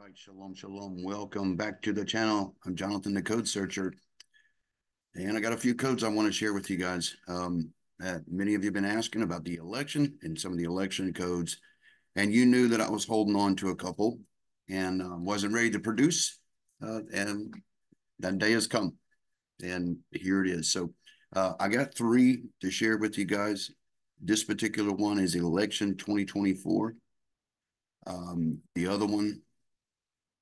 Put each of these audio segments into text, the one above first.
Right, shalom, shalom. Welcome back to the channel. I'm Jonathan, the code searcher. And I got a few codes I want to share with you guys. Um, uh, many of you have been asking about the election and some of the election codes. And you knew that I was holding on to a couple and uh, wasn't ready to produce. Uh, and that day has come. And here it is. So uh, I got three to share with you guys. This particular one is election 2024. Um, the other one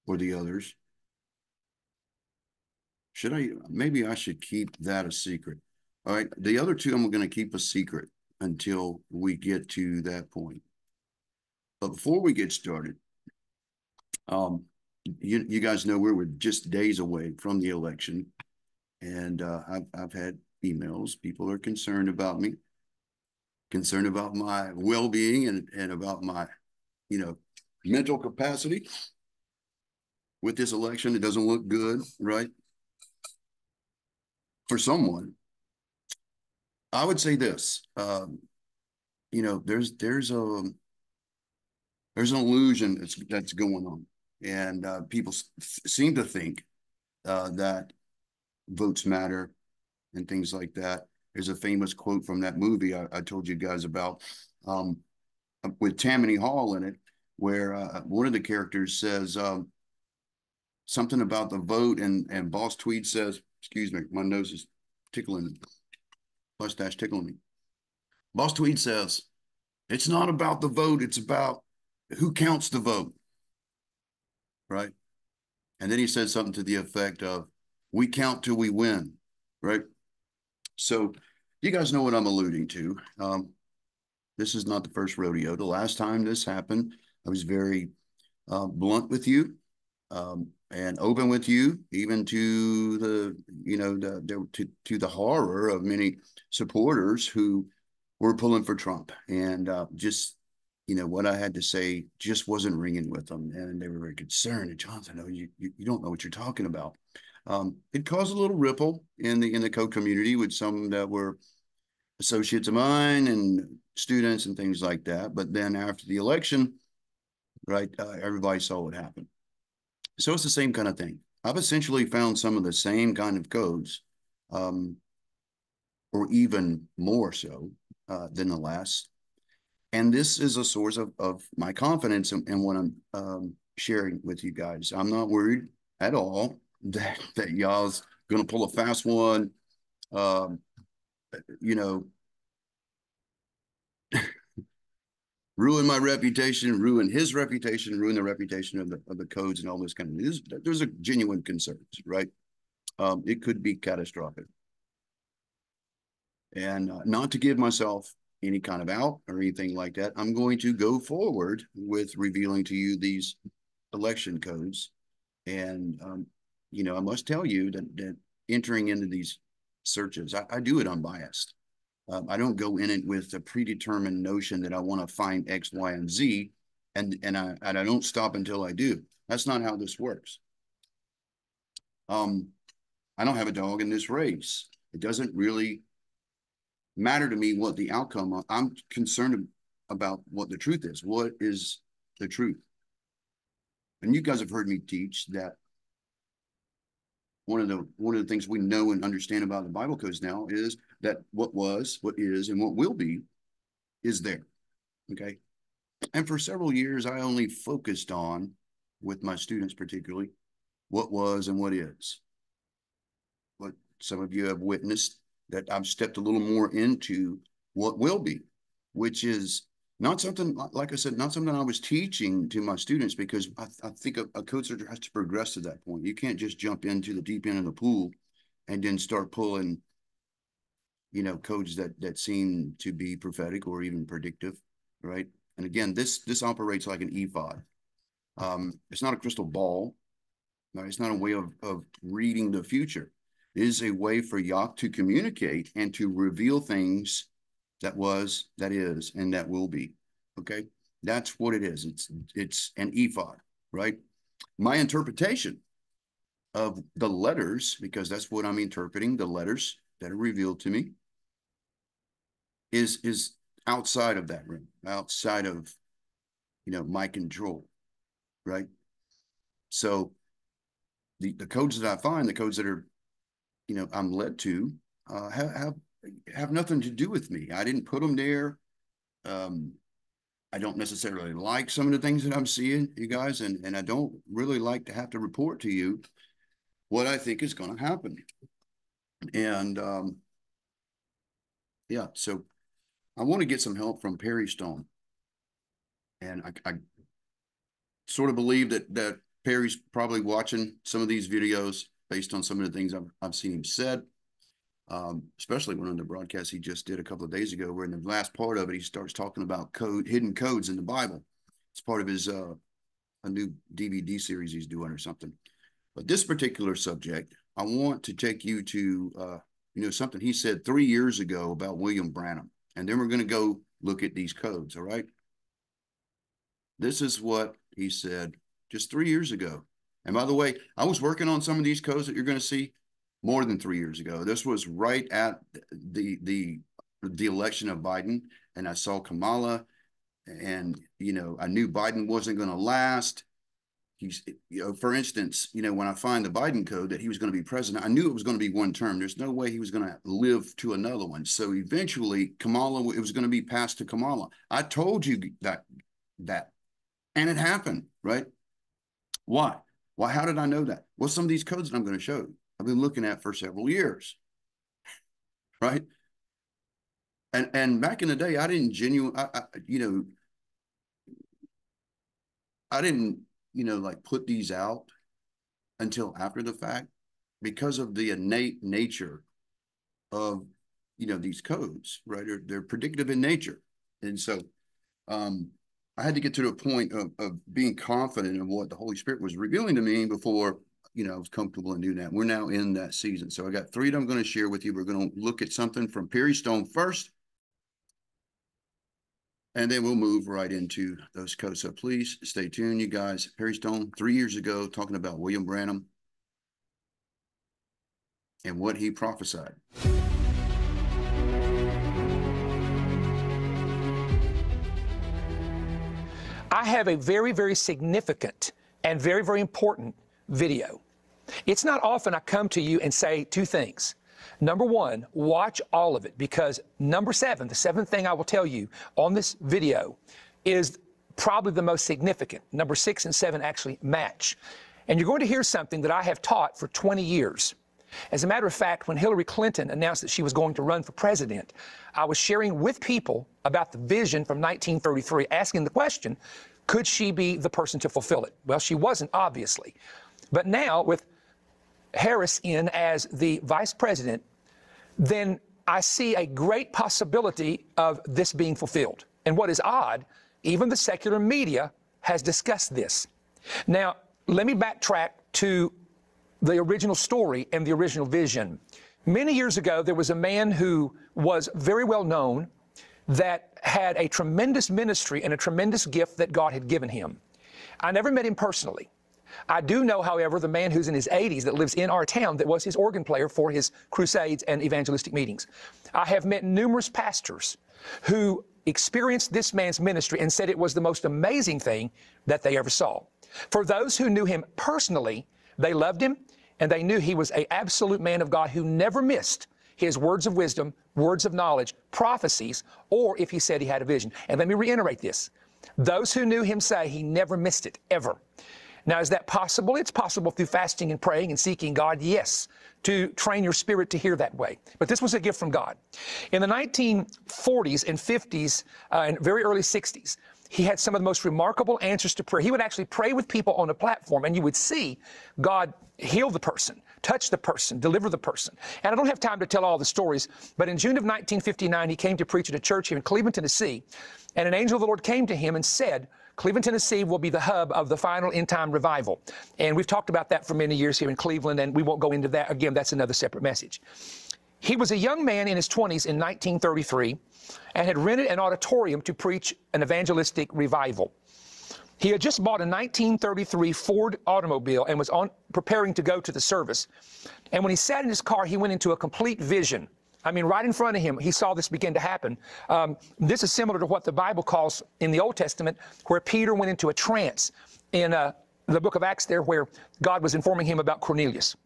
or the others. Should I, maybe I should keep that a secret. All right. The other two, I'm going to keep a secret until we get to that point. But before we get started, um, you, you guys know we were just days away from the election. And uh, I've, I've had emails. People are concerned about me, concerned about my well-being and, and about my, you know, mental capacity with this election. It doesn't look good, right? For someone, I would say this. Um, you know, there's there's a there's an illusion that's that's going on, and uh, people seem to think uh, that votes matter and things like that. There's a famous quote from that movie I, I told you guys about um, with Tammany Hall in it, where uh, one of the characters says, um, something about the vote, and and Boss Tweed says, excuse me, my nose is tickling, mustache tickling me. Boss Tweed says, it's not about the vote, it's about who counts the vote, right? And then he said something to the effect of, we count till we win, right? So you guys know what I'm alluding to. Um, this is not the first rodeo. The last time this happened, I was very uh, blunt with you. Um, and open with you, even to the you know the, the, to to the horror of many supporters who were pulling for Trump, and uh, just you know what I had to say just wasn't ringing with them, and they were very concerned. And Jonathan, no, you, you you don't know what you're talking about. Um, it caused a little ripple in the in the code community with some that were associates of mine and students and things like that. But then after the election, right, uh, everybody saw what happened. So it's the same kind of thing. I've essentially found some of the same kind of codes, um, or even more so uh, than the last. And this is a source of, of my confidence in, in what I'm um, sharing with you guys. I'm not worried at all that, that y'all's going to pull a fast one. Um, you know, ruin my reputation, ruin his reputation, ruin the reputation of the of the codes and all this kind of things. There's a genuine concerns, right? Um, it could be catastrophic. And uh, not to give myself any kind of out or anything like that, I'm going to go forward with revealing to you these election codes. And, um, you know, I must tell you that, that entering into these searches, I, I do it unbiased. Um, I don't go in it with a predetermined notion that I want to find X, Y, and Z, and and I and I don't stop until I do. That's not how this works. Um, I don't have a dog in this race. It doesn't really matter to me what the outcome. I'm concerned about what the truth is. What is the truth? And you guys have heard me teach that one of the one of the things we know and understand about the Bible codes now is that what was, what is, and what will be is there. Okay. And for several years, I only focused on, with my students particularly, what was and what is. But some of you have witnessed that I've stepped a little more into what will be, which is not something, like I said, not something I was teaching to my students because I, I think a, a searcher has to progress to that point. You can't just jump into the deep end of the pool and then start pulling, you know, codes that that seem to be prophetic or even predictive, right? And again, this this operates like an ephod. Um, it's not a crystal ball. Right? It's not a way of, of reading the future. It is a way for Yah to communicate and to reveal things that was, that is, and that will be. Okay, that's what it is. It's it's an ephod, right? My interpretation of the letters, because that's what I'm interpreting, the letters that are revealed to me, is is outside of that ring, outside of you know my control, right? So the, the codes that I find, the codes that are, you know, I'm led to, uh, have, have, have nothing to do with me. I didn't put them there. Um, I don't necessarily like some of the things that I'm seeing, you guys, and, and I don't really like to have to report to you what I think is going to happen. And um, yeah, so I want to get some help from Perry Stone. And I, I sort of believe that that Perry's probably watching some of these videos based on some of the things I've, I've seen him said, um, especially one of the broadcasts he just did a couple of days ago, where in the last part of it, he starts talking about code, hidden codes in the Bible. It's part of his uh, a new DVD series he's doing or something. But this particular subject, I want to take you to, uh, you know, something he said three years ago about William Branham. And then we're going to go look at these codes, all right? This is what he said just three years ago. And by the way, I was working on some of these codes that you're going to see more than three years ago. This was right at the the the election of Biden, and I saw Kamala, and you know I knew Biden wasn't going to last. He's, you know, for instance, you know, when I find the Biden code that he was going to be president, I knew it was going to be one term. There's no way he was going to live to another one. So eventually, Kamala, it was going to be passed to Kamala. I told you that that and it happened, right? Why? Why? How did I know that? Well, some of these codes that I'm going to show you, I've been looking at for several years, right? And and back in the day, I didn't genuine, I, I, you know, I didn't, you know, like put these out until after the fact because of the innate nature of, you know, these codes, right? They're, they're predictive in nature, and so, um, I had to get to the point of, of being confident in what the Holy Spirit was revealing to me before, you know, I was comfortable in doing that. We're now in that season. So I got three that I'm going to share with you. We're going to look at something from Perry Stone first, and then we'll move right into those codes. So please stay tuned, you guys. Perry Stone, three years ago, talking about William Branham and what he prophesied. I have a very, very significant and very, very important video. It's not often I come to you and say two things. Number one, watch all of it because number seven, the seventh thing I will tell you on this video is probably the most significant. Number six and seven actually match. And you're going to hear something that I have taught for 20 years. As a matter of fact, when Hillary Clinton announced that she was going to run for president, I was sharing with people about the vision from 1933, asking the question, could she be the person to fulfill it? Well, she wasn't, obviously. But now, with Harris in as the vice president, then I see a great possibility of this being fulfilled. And what is odd, even the secular media has discussed this. Now, let me backtrack to the original story and the original vision. Many years ago, there was a man who was very well known that had a tremendous ministry and a tremendous gift that God had given him. I never met him personally. I do know, however, the man who's in his 80s that lives in our town that was his organ player for his crusades and evangelistic meetings. I have met numerous pastors who experienced this man's ministry and said it was the most amazing thing that they ever saw. For those who knew him personally, they loved him and they knew he was an absolute man of God who never missed his words of wisdom, words of knowledge, prophecies, or if he said he had a vision. And let me reiterate this. Those who knew him say he never missed it, ever. Now, is that possible? It's possible through fasting and praying and seeking God, yes, to train your spirit to hear that way. But this was a gift from God. In the 1940s and 50s uh, and very early 60s, he had some of the most remarkable answers to prayer. He would actually pray with people on a platform, and you would see God heal the person, touch the person, deliver the person. And I don't have time to tell all the stories, but in June of 1959, he came to preach at a church here in Cleveland, Tennessee, and an angel of the Lord came to him and said, Cleveland, Tennessee will be the hub of the final end time revival. And we've talked about that for many years here in Cleveland, and we won't go into that. Again, that's another separate message. He was a young man in his 20s in 1933 and had rented an auditorium to preach an evangelistic revival. He had just bought a 1933 Ford automobile and was on, preparing to go to the service. And when he sat in his car, he went into a complete vision. I mean, right in front of him, he saw this begin to happen. Um, this is similar to what the Bible calls in the Old Testament, where Peter went into a trance in uh, the book of Acts there where God was informing him about Cornelius.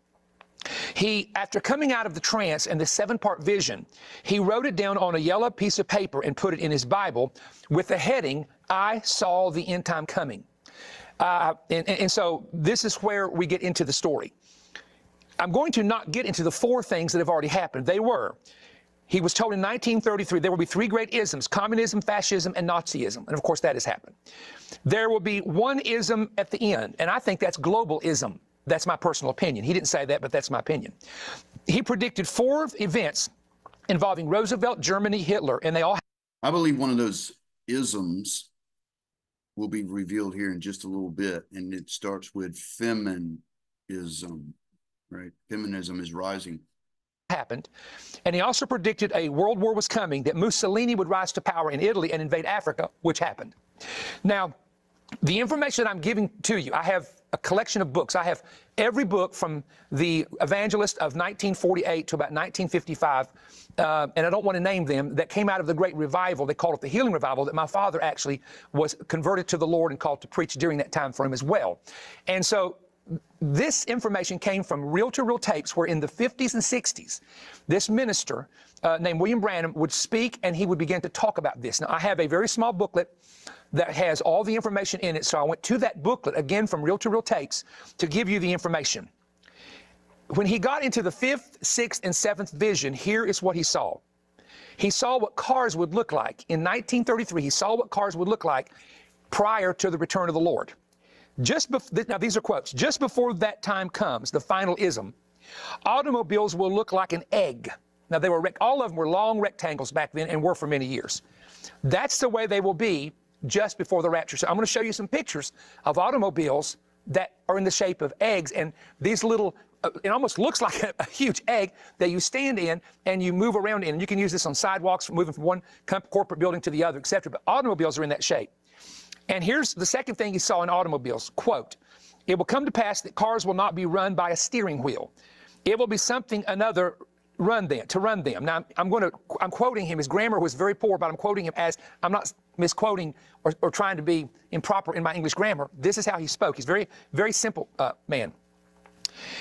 He, after coming out of the trance and the seven part vision, he wrote it down on a yellow piece of paper and put it in his Bible with the heading, I saw the end time coming. Uh, and, and so this is where we get into the story. I'm going to not get into the four things that have already happened. They were he was told in 1933 there will be three great isms communism, fascism, and Nazism. And of course, that has happened. There will be one ism at the end, and I think that's globalism. That's my personal opinion. He didn't say that, but that's my opinion. He predicted four events involving Roosevelt, Germany, Hitler, and they all. I believe one of those isms will be revealed here in just a little bit, and it starts with feminism, right? Feminism is rising happened. And he also predicted a world war was coming, that Mussolini would rise to power in Italy and invade Africa, which happened. Now, the information that I'm giving to you, I have a collection of books. I have every book from the evangelist of 1948 to about 1955, uh, and I don't want to name them, that came out of the great revival. They called it the healing revival, that my father actually was converted to the Lord and called to preach during that time frame as well. And so this information came from reel to reel tapes where in the 50s and 60s, this minister uh, named William Branham would speak and he would begin to talk about this. Now, I have a very small booklet that has all the information in it, so I went to that booklet again from reel to reel tapes to give you the information. When he got into the fifth, sixth, and seventh vision, here is what he saw. He saw what cars would look like. In 1933, he saw what cars would look like prior to the return of the Lord. Just bef- now, these are quotes. Just before that time comes, the final ism, automobiles will look like an egg. Now, they were rec- all of them were long rectangles back then and were for many years. That's the way they will be just before the rapture. So I'm going to show you some pictures of automobiles that are in the shape of eggs, and these little uh, it almost looks like a, a, huge egg that you stand in and you move around in. And you can use this on sidewalks, moving from one corporate building to the other, etc. But automobiles are in that shape. And here's the second thing he saw in automobiles quote, It will come to pass that cars will not be run by a steering wheel. It will be something another run them to run them. Now I'm going to I'm quoting him. His grammar was very poor, but I'm quoting him as I'm not misquoting or, or trying to be improper in my English grammar. This is how he spoke. He's very very simple uh, man.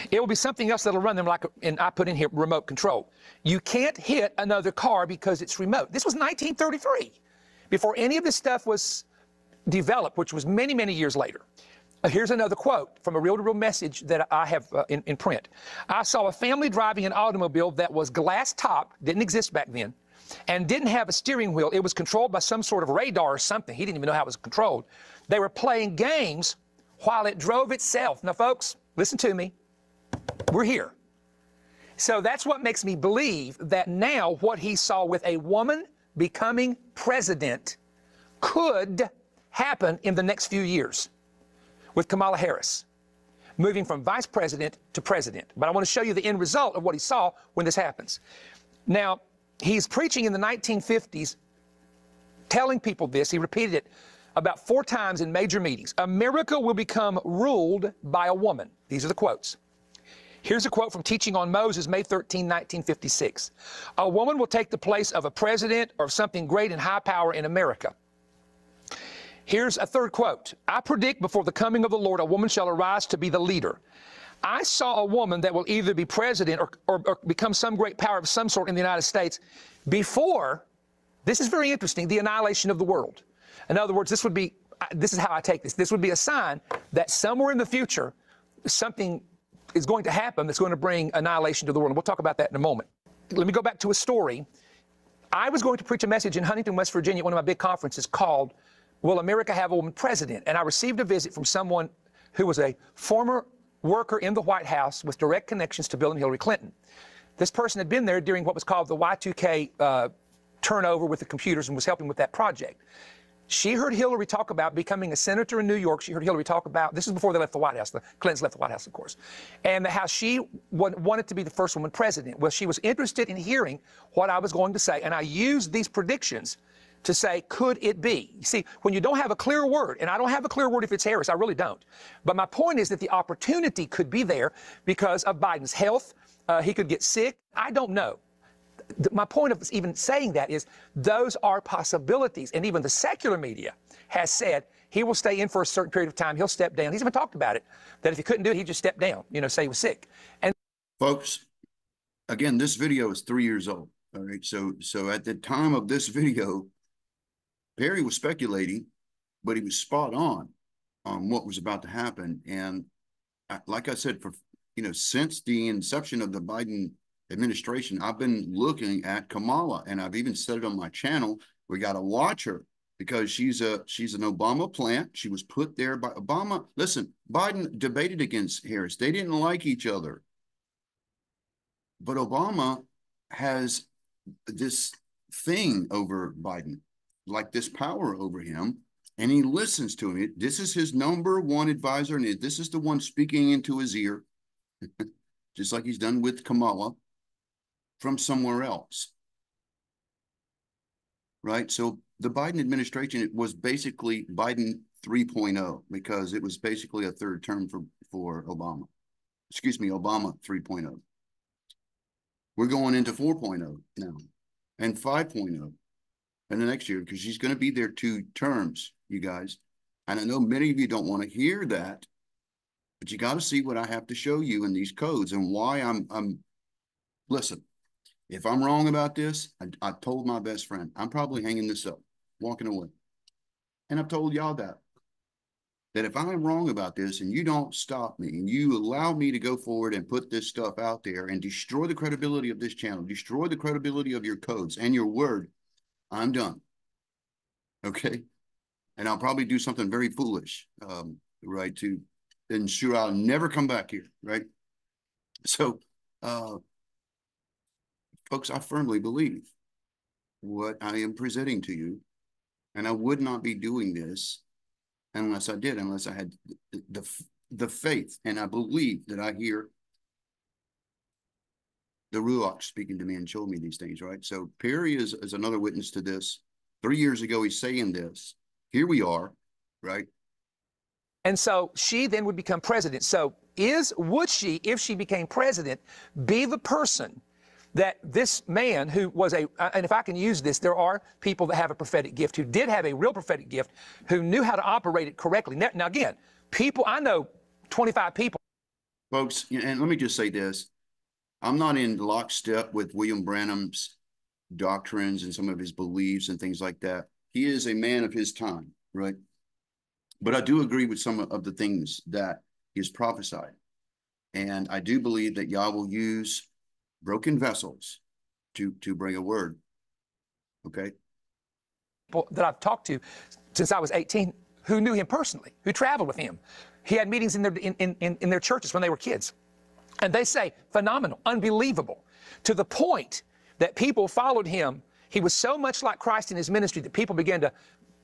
It will be something else that'll run them like, and I put in here remote control. You can't hit another car because it's remote. This was 1933, before any of this stuff was developed, which was many, many years later. Uh, here's another quote from a real to real message that I have uh, in, in print. I saw a family driving an automobile that was glass top, didn't exist back then, and didn't have a steering wheel. It was controlled by some sort of radar or something. He didn't even know how it was controlled. They were playing games while it drove itself. Now, folks, listen to me. We're here. So that's what makes me believe that now what he saw with a woman becoming president could happen in the next few years with Kamala Harris, moving from vice president to president. But I want to show you the end result of what he saw when this happens. Now, he's preaching in the 1950s, telling people this. He repeated it about four times in major meetings. America will become ruled by a woman. These are the quotes. Here's a quote from Teaching on Moses, May 13, 1956. A woman will take the place of a president or of something great and high power in America. Here's a third quote I predict before the coming of the Lord, a woman shall arise to be the leader. I saw a woman that will either be president or, or, or, become some great power of some sort in the United States before, this is very interesting, the annihilation of the world. In other words, this would be, this is how I take this. This would be a sign that somewhere in the future, something is going to happen that's going to bring annihilation to the world. And we'll talk about that in a moment. Let me go back to a story. I was going to preach a message in Huntington, West Virginia, at one of my big conferences called Will America have a woman president? And I received a visit from someone who was a former worker in the White House with direct connections to Bill and Hillary Clinton. This person had been there during what was called the Y2K uh, turnover with the computers and was helping with that project. She heard Hillary talk about becoming a senator in New York. She heard Hillary talk about, this is before they left the White House, the Clintons left the White House, of course, and how she wanted to be the first woman president. Well, she was interested in hearing what I was going to say, and I used these predictions to say, could it be? You see, when you don't have a clear word, and I don't have a clear word if it's Harris, I really don't. But my point is that the opportunity could be there because of Biden's health. Uh, he could get sick. I don't know. My point of even saying that is those are possibilities. And even the secular media has said he will stay in for a certain period of time. He'll step down. He's even talked about it that if he couldn't do it, he'd just step down. You know, say he was sick. And Folks, again, this video is three years old. All right. So, so at the time of this video, Perry was speculating, but he was spot on on what was about to happen. And like I said, for you know, since the inception of the Biden administration, I've been looking at Kamala, and I've even said it on my channel. We got to watch her because she's a she's an Obama plant. She was put there by Obama. Listen, Biden debated against Harris. They didn't like each other. But Obama has this thing over Biden, like this power over him, and he listens to him. This is his number one advisor, and this is the one speaking into his ear, just like he's done with Kamala from somewhere else. Right? So the Biden administration it was basically Biden 3.0 because it was basically a third term for, for Obama. Excuse me, Obama 3.0. We're going into 4.0 now and 5.0 in the next year because she's going to be there two terms, you guys. And I know many of you don't want to hear that, but you got to see what I have to show you in these codes and why I'm I'm listen. If I'm wrong about this, I, I told my best friend, I'm probably hanging this up, walking away. And I've told y'all that. That if I'm wrong about this and you don't stop me and you allow me to go forward and put this stuff out there and destroy the credibility of this channel, destroy the credibility of your codes and your word, I'm done. Okay. And I'll probably do something very foolish, um, right, to ensure I'll never come back here, right? So, uh, Folks, I firmly believe what I am presenting to you, and I would not be doing this unless I did, unless I had the, the, the faith, and I believe that I hear the Ruach speaking to me and showing me these things, right? So Perry is, is another witness to this. Three years ago, he's saying this. Here we are, right? And so she then would become president. So is would she, if she became president, be the person that this man who was a, uh, and if I can use this, there are people that have a prophetic gift who did have a real prophetic gift who knew how to operate it correctly. Now, now again, people, I know 25 people. Folks, and let me just say this I'm not in lockstep with William Branham's doctrines and some of his beliefs and things like that. He is a man of his time, right? But I do agree with some of the things that he has prophesied. And I do believe that Yah will use broken vessels to to bring a word. Okay. That I've talked to since I was 18 who knew him personally, who traveled with him. He had meetings in their in, in, in their churches when they were kids. And they say phenomenal, unbelievable, to the point that people followed him. He was so much like Christ in his ministry that people began to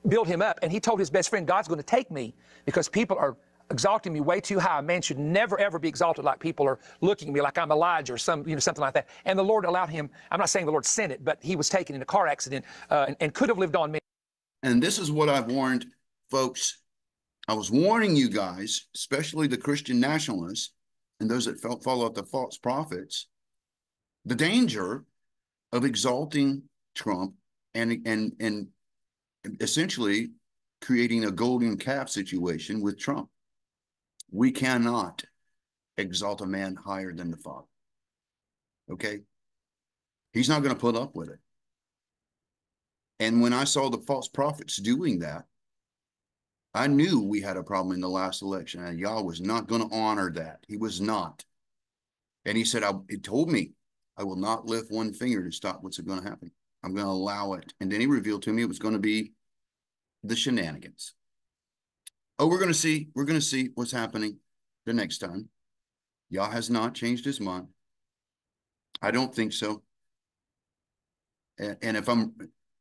build him up. And he told his best friend, God's going to take me because people are exalting me way too high. A man should never ever be exalted like people are looking at me like I'm Elijah or some, you know, something like that. And the Lord allowed him, I'm not saying the Lord sent it, but he was taken in a car accident uh, and, and could have lived on me. And this is what I've warned folks. I was warning you guys, especially the Christian nationalists and those that follow up the false prophets, the danger of exalting Trump and and and essentially creating a golden calf situation with Trump. We cannot exalt a man higher than the Father. Okay? He's not going to put up with it. And when I saw the false prophets doing that, I knew we had a problem in the last election, and Yah was not going to honor that. He was not. And he said, I, he told me, I will not lift one finger to stop what's going to happen. I'm going to allow it. And then he revealed to me it was going to be the shenanigans. Oh, we're going to see. We're going to see what's happening the next time. Yah has not changed his mind. I don't think so. And, and if I'm,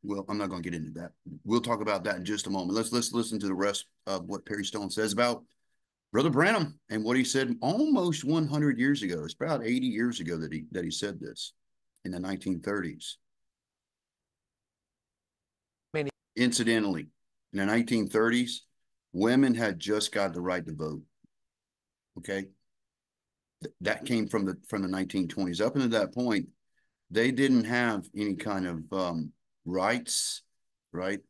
well, I'm not going to get into that. We'll talk about that in just a moment. Let's let's listen to the rest of what Perry Stone says about Brother Branham and what he said almost 100 years ago. It's about 80 years ago that he that he said this in the 1930s. Many. Incidentally, in the 1930s, women had just got the right to vote. Okay. Th- that came from the from the 1920s. Up until that point, they didn't have any kind of um, rights, right?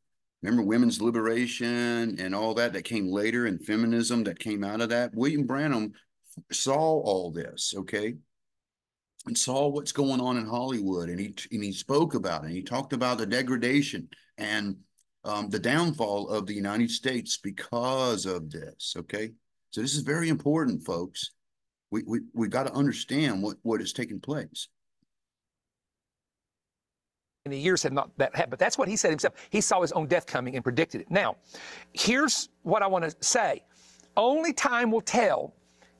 Remember women's liberation and all that that came later and feminism that came out of that? William Branham saw all this, okay? And saw what's going on in Hollywood and he and he spoke about it. And He talked about the degradation and um, the downfall of the United States because of this, okay? So this is very important, folks. We we we got to understand what what is taking place the years had not that happened. But that's what he said himself. He saw his own death coming and predicted it. Now, here's what I want to say. Only time will tell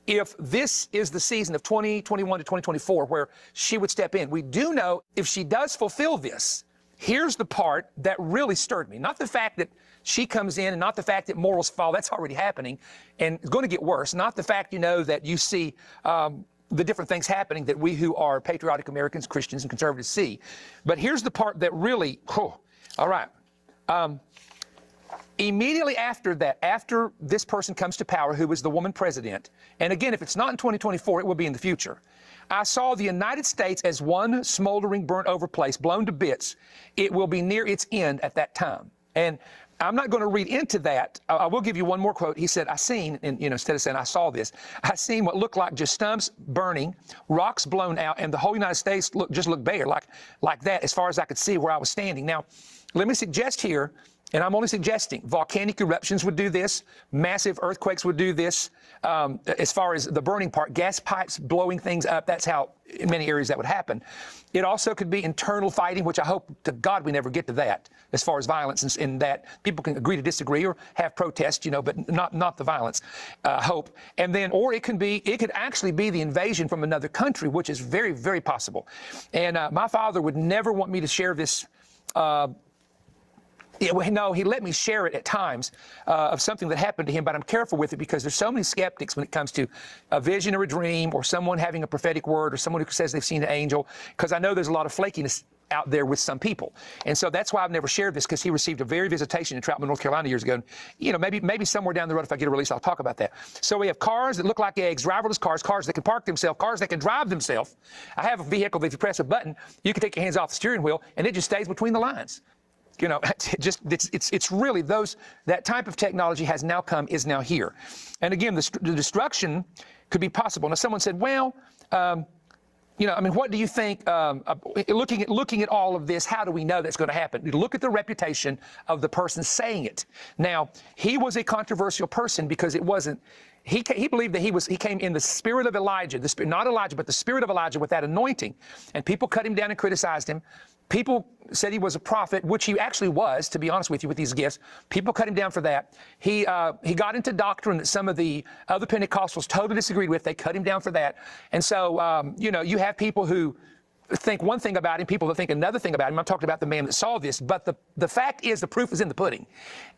if this is the season of 2021 to 2024 where she would step in. We do know if she does fulfill this, here's the part that really stirred me. Not the fact that she comes in and not the fact that morals fall. That's already happening and it's going to get worse. Not the fact, you know, that you see um, the different things happening that we who are patriotic Americans, Christians, and conservatives see. But here's the part that really, oh, all right. Um, immediately after that, after this person comes to power, who was the woman president, and again, if it's not in 2024, it will be in the future. I saw the United States as one smoldering, burnt over place, blown to bits. It will be near its end at that time. And I'm not going to read into that. I will give you one more quote. He said, I seen, and you know, instead of saying I saw this, I seen what looked like just stumps burning, rocks blown out, and the whole United States look, just looked bare, like, like that, as far as I could see where I was standing. Now, let me suggest here and I'm only suggesting volcanic eruptions would do this, massive earthquakes would do this. Um, as far as the burning part, gas pipes blowing things up, that's how in many areas that would happen. It also could be internal fighting, which I hope to God we never get to that, as far as violence in that people can agree to disagree or have protests, you know, but not not the violence. Uh, hope, and then, or it can be, it could actually be the invasion from another country, which is very, very possible. And uh, my father would never want me to share this. Uh, well, no, he let me share it at times uh, of something that happened to him, but I'm careful with it because there's so many skeptics when it comes to a vision or a dream or someone having a prophetic word or someone who says they've seen an angel, because I know there's a lot of flakiness out there with some people. And so that's why I've never shared this because he received a very visitation in Troutman, North Carolina years ago. And, you know, maybe maybe somewhere down the road if I get a release, I'll talk about that. So we have cars that look like eggs, driverless cars, cars that can park themselves, cars that can drive themselves. I have a vehicle that if you press a button, you can take your hands off the steering wheel and it just stays between the lines you know, just it's, it's, it's really those, that type of technology has now come, is now here. And again, the, the destruction could be possible. Now, someone said, well, um, you know, I mean, what do you think? Um, uh, looking at looking at all of this, how do we know that's going to happen? You look at the reputation of the person saying it. Now, he was a controversial person because it wasn't. He, he believed that he was he came in the spirit of Elijah, the spirit, not Elijah, but the spirit of Elijah with that anointing, and people cut him down and criticized him. People said he was a prophet, which he actually was, to be honest with you, with these gifts. People cut him down for that. He, uh, he got into doctrine that some of the other Pentecostals totally disagreed with. They cut him down for that. And so, um, you know, you have people who think one thing about him, people that think another thing about him. I'm talking about the man that saw this, but the, the fact is the proof is in the pudding.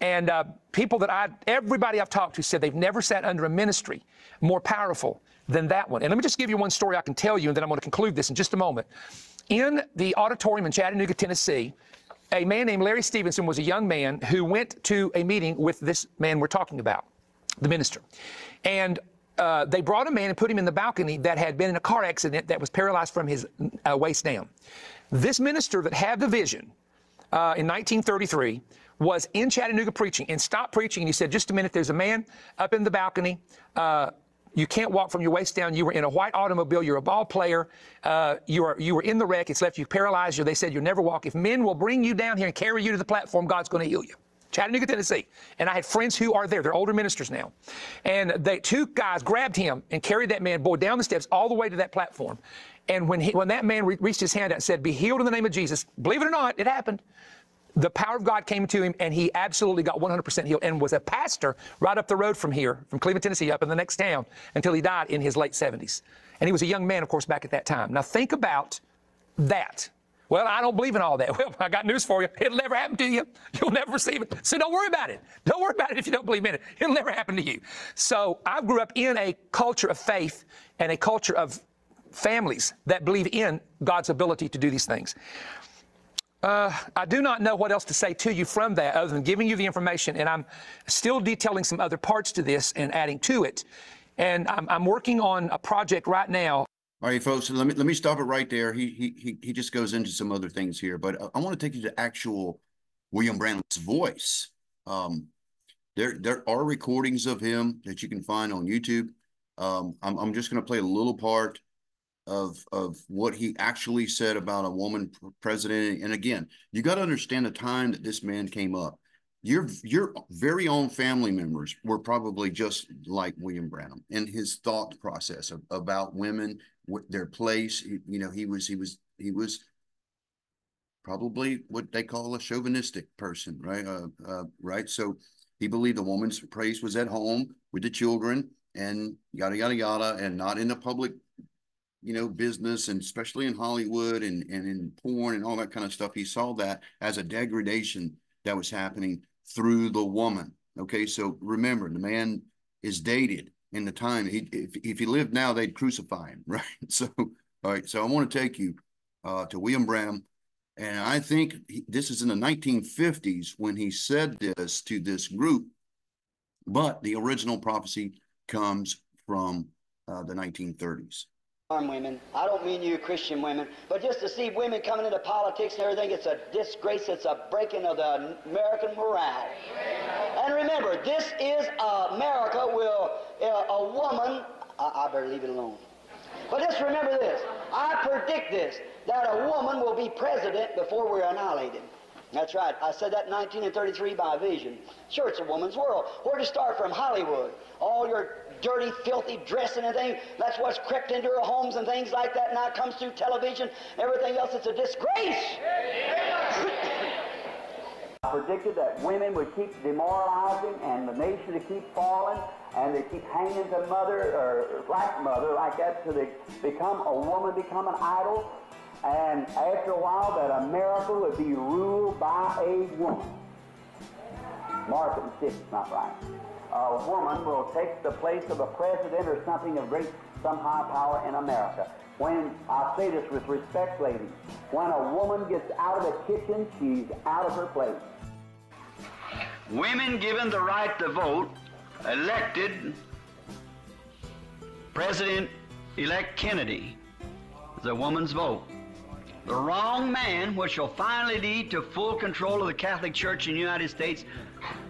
And uh, people that I, everybody I've talked to said they've never sat under a ministry more powerful than that one. And let me just give you one story I can tell you, and then I'm going to conclude this in just a moment. In the auditorium in Chattanooga, Tennessee, a man named Larry Stevenson was a young man who went to a meeting with this man we're talking about, the minister. And uh, they brought a man and put him in the balcony that had been in a car accident that was paralyzed from his uh, waist down. This minister that had the vision uh, in 1933 was in Chattanooga preaching and stopped preaching. And he said, Just a minute, there's a man up in the balcony. You can't walk from your waist down. You were in a white automobile. You're a ball player. Uh, you are you were in the wreck. It's left you paralyzed. You. They said you'll never walk. If men will bring you down here and carry you to the platform, God's going to heal you. Chattanooga, Tennessee. And I had friends who are there. They're older ministers now. And they two guys grabbed him and carried that man boy down the steps all the way to that platform. And when he, when that man re- reached his hand out and said, "Be healed in the name of Jesus," believe it or not, it happened the power of God came to him and he absolutely got 100% healed and was a pastor right up the road from here, from Cleveland, Tennessee, up in the next town until he died in his late 70s. And he was a young man, of course, back at that time. Now think about that. Well, I don't believe in all that. Well, I got news for you. It'll never happen to you. You'll never receive it. So don't worry about it. Don't worry about it if you don't believe in it. It'll never happen to you. So I grew up in a culture of faith and a culture of families that believe in God's ability to do these things. Uh, I do not know what else to say to you from that other than giving you the information, and I'm still detailing some other parts to this and adding to it. And I'm, I'm working on a project right now. All right, folks. Let me let me stop it right there. He he he just goes into some other things here, but I, I want to take you to actual William Branham's voice. Um, there, there are recordings of him that you can find on YouTube. Um, I'm, I'm just going to play a little part of of what he actually said about a woman president. And again, you got to understand the time that this man came up. Your your very own family members were probably just like William Branham in his thought process of, about women, their place. You know, he was he was he was probably what they call a chauvinistic person, right? Uh, uh, right. So he believed the woman's place was at home with the children and yada yada yada, and not in the public you know, business and especially in Hollywood and, and in porn and all that kind of stuff. He saw that as a degradation that was happening through the woman. Okay. So remember, the man is dated in the time. He, if, if he lived now, they'd crucify him. Right. So, all right. So I want to take you uh, to William Branham. And I think he, this is in the 1950s when he said this to this group. But the original prophecy comes from uh, the 1930s women. I don't mean you Christian women, but just to see women coming into politics and everything, it's a disgrace. It's a breaking of the American morale. And remember, this is America will uh, a woman. I, I better leave it alone. But just remember this. I predict this that a woman will be president before we're annihilated. That's right. I said that in 1933 by vision. Sure, it's a woman's world. Where to start from? Hollywood. All your dirty, filthy dressing and things. That's what's crept into our homes and things like that. Now it comes through television, everything else. It's a disgrace. I predicted that women would keep demoralizing and the nation would keep falling and they keep hanging to mother or black mother like that they become a woman, become an idol. And after a while, that America would be ruled by a woman. Mark it and stick, not right a woman will take the place of a president or something of great, some high power in America. When, I say this with respect, ladies, when a woman gets out of the kitchen, she's out of her place. Women given the right to vote elected President-elect Kennedy. The woman's vote. The wrong man, which will finally lead to full control of the Catholic Church in the United States,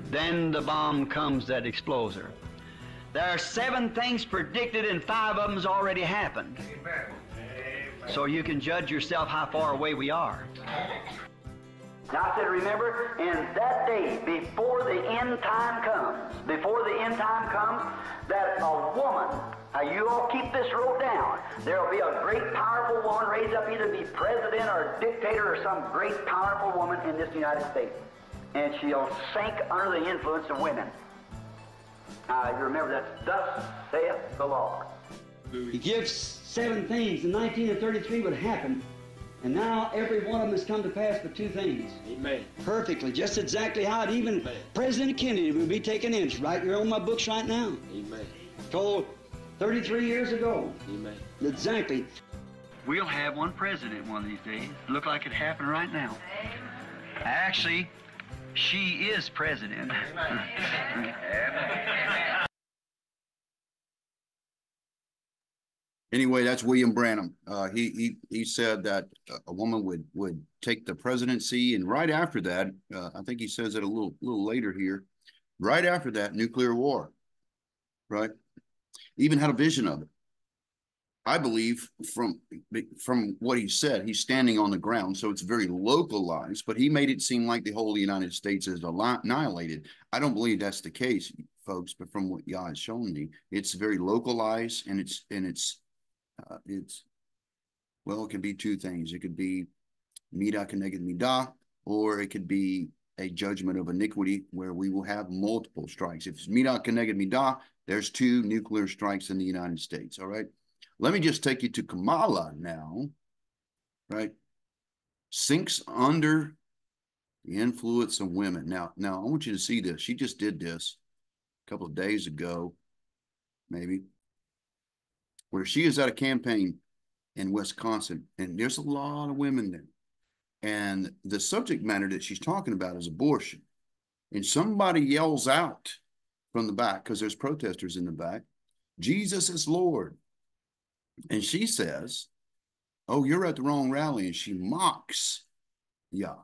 then the bomb comes that explodes her. There are seven things predicted, and five of them's already happened. Amen. So you can judge yourself how far away we are. Now I said, remember, in that day, before the end time comes, before the end time comes, that a woman, now you all keep this wrote down, there will be a great powerful woman raised up either to be president or dictator or some great powerful woman in this United States and she'll sink under the influence of women. Now, you remember that, thus saith the Lord. He gives seven things. In 1933 would happen. And now every one of them has come to pass but two things. Amen. Perfectly, just exactly how it even Amen. President Kennedy would be taken in. It's right here on my books right now. Amen. Told 33 years ago. Amen. Exactly. We'll have one president one of these days. Look like it happened right now. Actually, she is president. anyway, that's William Branham. Uh, he he he said that a woman would would take the presidency, and right after that, uh, I think he says it a little little later here. Right after that, nuclear war. Right, even had a vision of it. I believe from from what he said, he's standing on the ground, so it's very localized. But he made it seem like the whole United States is annihilated. I don't believe that's the case, folks. But from what Yah has shown me, it's very localized, and it's and it's uh, it's well, it could be two things. It could be midah keneged midah, or it could be a judgment of iniquity where we will have multiple strikes. If it's midah keneged midah, there's two nuclear strikes in the United States. All right. Let me just take you to Kamala now, right? Sinks under the influence of women. Now, now I want you to see this. She just did this a couple of days ago, maybe, where she is at a campaign in Wisconsin, and there's a lot of women there. And the subject matter that she's talking about is abortion. And somebody yells out from the back, because there's protesters in the back, Jesus is Lord. And she says, Oh, you're at the wrong rally. And she mocks Yah.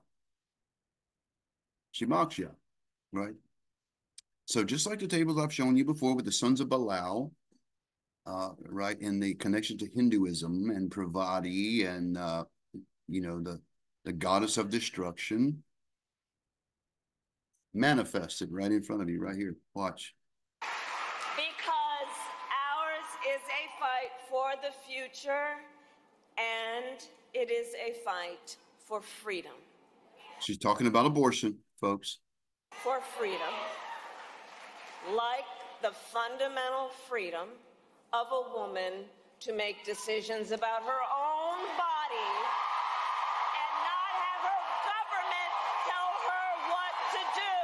She mocks you, right? So just like the tables I've shown you before with the sons of Belial, uh, right, in the connection to Hinduism and Pravati and uh, you know the the goddess of destruction manifested right in front of you, right here. Watch. Because ours is a fight for the future and it is a fight for freedom. She's talking about abortion, folks. For freedom. Like the fundamental freedom of a woman to make decisions about her own body and not have her government tell her what to do.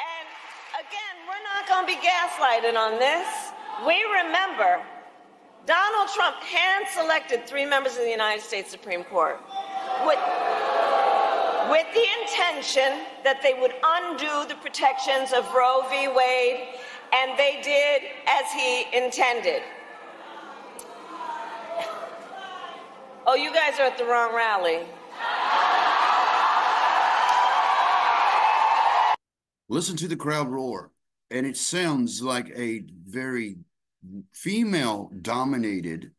And again, we're not going to be on this. We remember Donald Trump hand selected three members of the United States Supreme Court with, with the intention that they would undo the protections of Roe v. Wade, and they did as he intended. Oh, you guys are at the wrong rally. Listen to the crowd roar. And it sounds like a very female dominated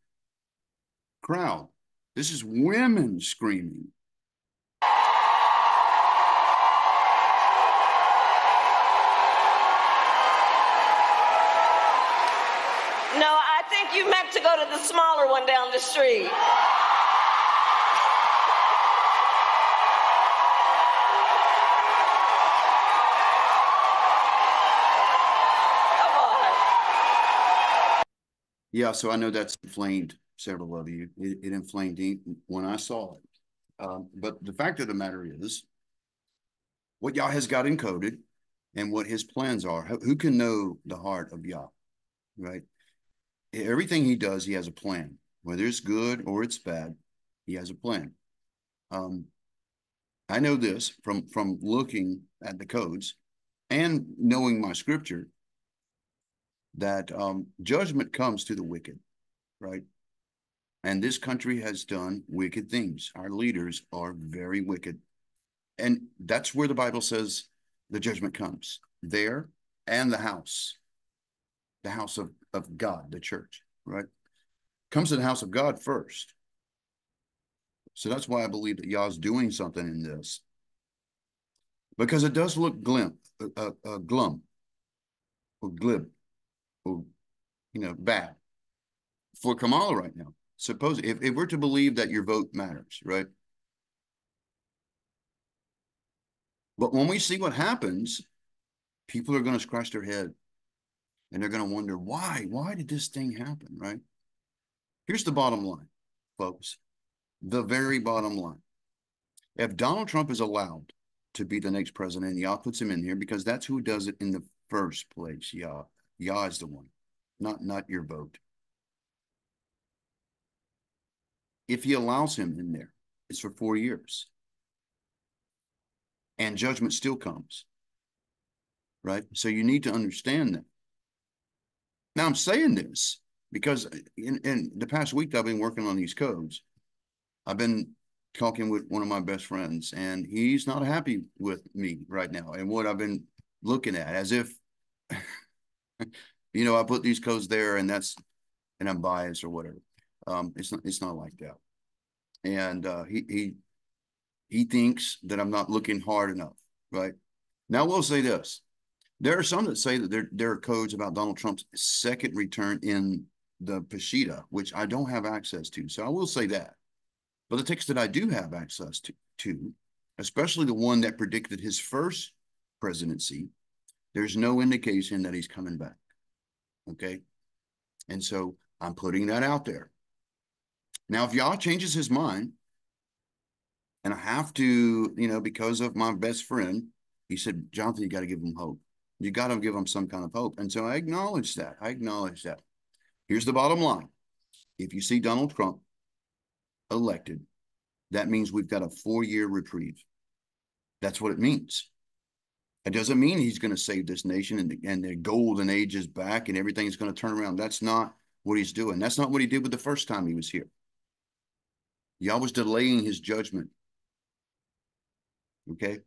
crowd. This is women screaming. No, I think you meant to go to the smaller one down the street. Yeah, so I know that's inflamed several of you. It, it inflamed me when I saw it. Um, but the fact of the matter is, what Yah has got encoded and what his plans are. Who, who can know the heart of Yah, right? Everything he does, he has a plan. Whether it's good or it's bad, he has a plan. Um, I know this from from looking at the codes and knowing my scripture that um, judgment comes to the wicked, right? And this country has done wicked things. Our leaders are very wicked. And that's where the Bible says the judgment comes there and the house, the house of, of God, the church, right? Comes to the house of God first. So that's why I believe that Yah's doing something in this. Because it does look glim, uh, uh, glum or glib you know, bad for Kamala right now. Suppose if, if we're to believe that your vote matters, right? But when we see what happens, people are going to scratch their head and they're going to wonder why? Why did this thing happen, right? Here's the bottom line, folks. The very bottom line. If Donald Trump is allowed to be the next president, Yah puts him in here because that's who does it in the first place. Yah, Yah is the one, not not your vote. If he allows him in there, it's for four years. And judgment still comes. Right? So you need to understand that. Now I'm saying this because in, in the past week I've been working on these codes. I've been talking with one of my best friends, and he's not happy with me right now and what I've been looking at, as if, you know, I put these codes there, and that's, and I'm biased or whatever. Um, it's not, it's not like that. And uh, he he he thinks that I'm not looking hard enough, right? Now we'll say this: there are some that say that there there are codes about Donald Trump's second return in the Peshitta, which I don't have access to. So I will say that. But the text that I do have access to, to, especially the one that predicted his first presidency, there's no indication that he's coming back. Okay. And so I'm putting that out there. Now, if Yah changes his mind, and I have to, you know, because of my best friend, he said, Jonathan, you got to give him hope. You got to give him some kind of hope. And so I acknowledge that. I acknowledge that. Here's the bottom line. If you see Donald Trump elected, that means we've got a four year reprieve. That's what it means. It doesn't mean he's going to save this nation and the, and the golden age is back and everything's going to turn around. That's not what he's doing. That's not what he did with the first time he was here. Yah was delaying his judgment. Okay.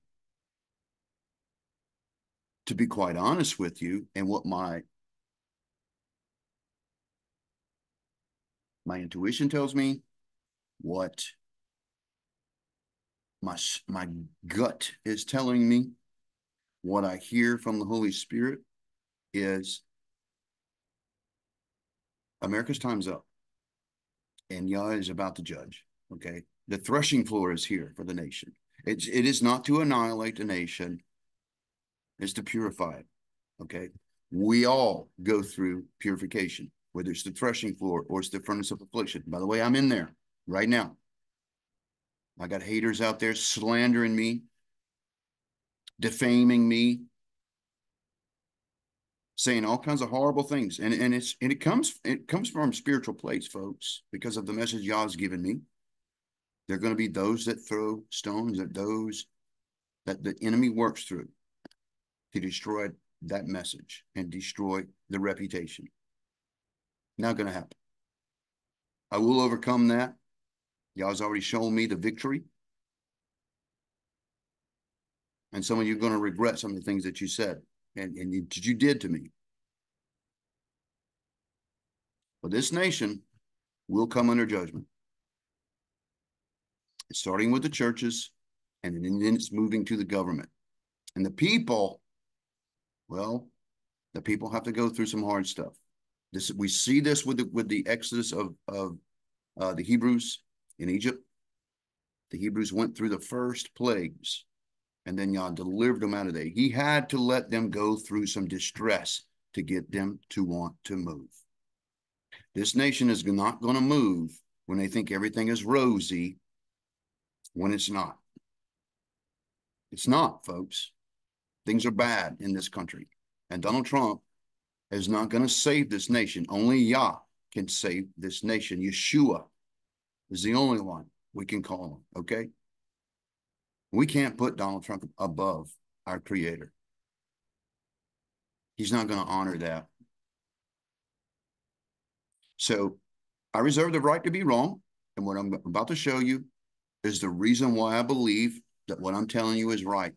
To be quite honest with you, and what my my intuition tells me, what my my gut is telling me, what I hear from the Holy Spirit is America's time's up. And Yah is about to judge. Okay. The threshing floor is here for the nation. It's it is not to annihilate the nation, it's to purify it. Okay. We all go through purification, whether it's the threshing floor or it's the furnace of affliction. By the way, I'm in there right now. I got haters out there slandering me, defaming me, saying all kinds of horrible things. And, and it's and it comes it comes from spiritual place, folks, because of the message Yah's given me. There are going to be those that throw stones at those that the enemy works through to destroy that message and destroy the reputation. Not going to happen. I will overcome that. Yah's already shown me the victory. And some of you are going to regret some of the things that you said and, and you, you did to me. But this nation will come under judgment. It's starting with the churches, and then it's moving to the government. And the people, well, the people have to go through some hard stuff. This we see this with the with the exodus of of uh, the Hebrews in Egypt. The Hebrews went through the first plagues and then Yah delivered them out of there. He had to let them go through some distress to get them to want to move. This nation is not going to move when they think everything is rosy when it's not. It's not, folks. Things are bad in this country. And Donald Trump is not going to save this nation. Only Yah can save this nation. Yeshua is the only one we can call him, okay? We can't put Donald Trump above our creator. He's not going to honor that. So I reserve the right to be wrong. And what I'm about to show you is the reason why I believe that what I'm telling you is right.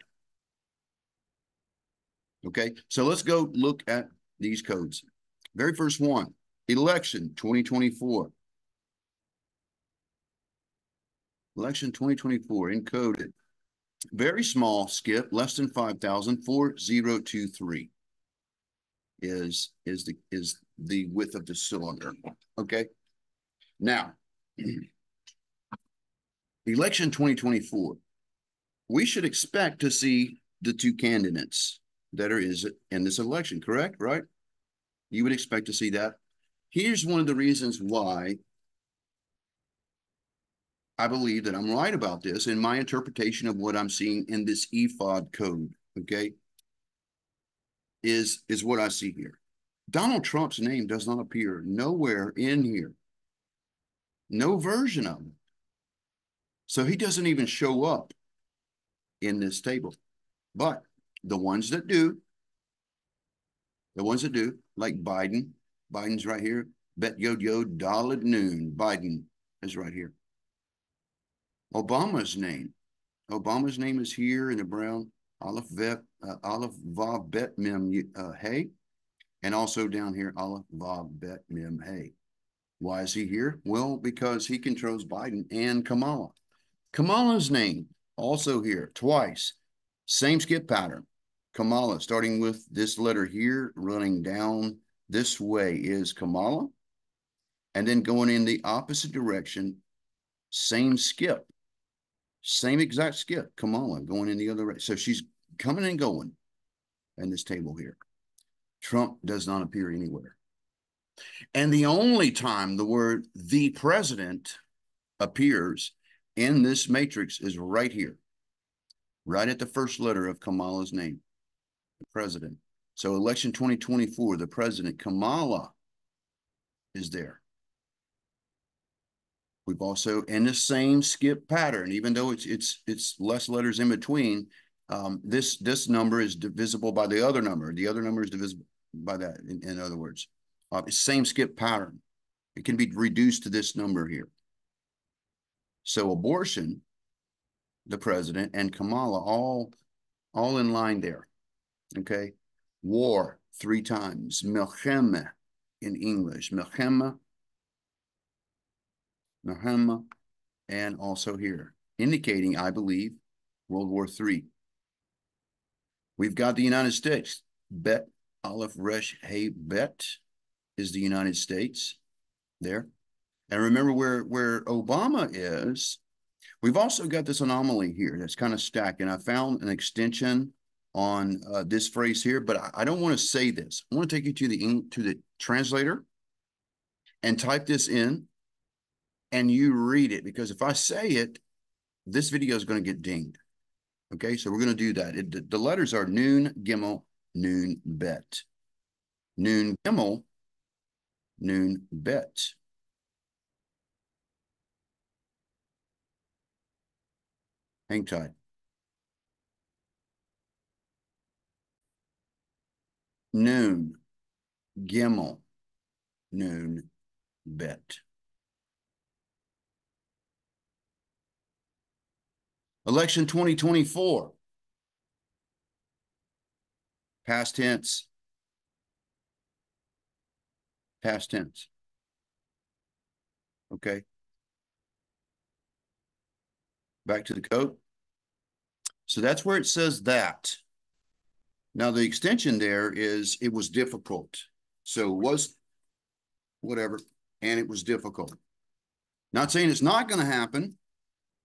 Okay, so let's go look at these codes. Very first one, election 2024. Election 2024 encoded very small skip, less than 5,000, 4023 is, is, the, is the width of the cylinder. Okay. Now, election 2024, we should expect to see the two candidates that are is in this election, correct? Right? You would expect to see that. Here's one of the reasons why I believe that I'm right about this in my interpretation of what I'm seeing in this ephod code, okay, is, is what I see here. Donald Trump's name does not appear nowhere in here. No version of it. So he doesn't even show up in this table. But the ones that do, the ones that do, like Biden, Biden's right here. Bet Yod Yod Dalet Noon, Biden is right here. Obama's name. Obama's name is here in the brown Aleph Vet, uh, Aleph Vav Bet Mem uh, Hey, and also down here Aleph Vav Bet Mem Hey. Why is he here? Well, because he controls Biden and Kamala. Kamala's name also here twice. Same skip pattern. Kamala, starting with this letter here, running down this way is Kamala. And then going in the opposite direction, same skip. Same exact skip, Kamala going in the other way. So she's coming and going in this table here. Trump does not appear anywhere. And the only time the word the president appears in this matrix is right here, right at the first letter of Kamala's name, the president. So election 2024, the president, Kamala, is there. We've also in the same skip pattern, even though it's it's it's less letters in between, Um, this, this number is divisible by the other number. The other number is divisible by that, in, in other words. Uh, same skip pattern. It can be reduced to this number here. So abortion, the president and Kamala all, all in line there. Okay. War three times. Milchema in English. Milchema. Milchema. And also here, indicating, I believe, World War Three. We've got the United States. Bet Aleph Resh Hey Bet is the United States there. And remember where, where Obama is, we've also got this anomaly here that's kind of stacked. And I found an extension on uh, this phrase here, but I, I don't want to say this. I want to take you to the to the translator and type this in and you read it because if I say it, this video is going to get dinged. Okay, so we're going to do that. It, the letters are noon, gimel, noon, bet. Noon, gimel, noon, bet. Hang tight. Noon, gimel, noon, bet. Election 2024. Past tense. Past tense. Okay. Back to the code. So that's where it says that. Now the extension there is it was difficult. So was whatever, and it was difficult. Not saying it's not going to happen.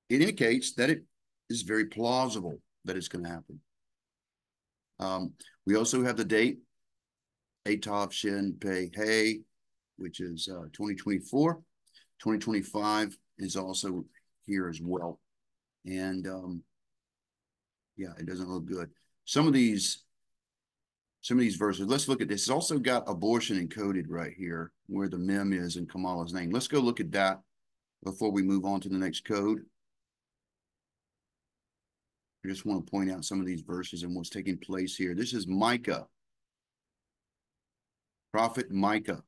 It indicates that it is very plausible that it's going to happen. Um, we also have the date, Atov Shin Pei Hey, which is uh, 2024. 2025 is also here as well. And um, yeah, it doesn't look good. Some of these, some of these verses, let's look at this. It's also got abortion encoded right here where the mem is in Kamala's name. Let's go look at that before we move on to the next code. I just want to point out some of these verses and what's taking place here. This is Micah, Prophet Micah,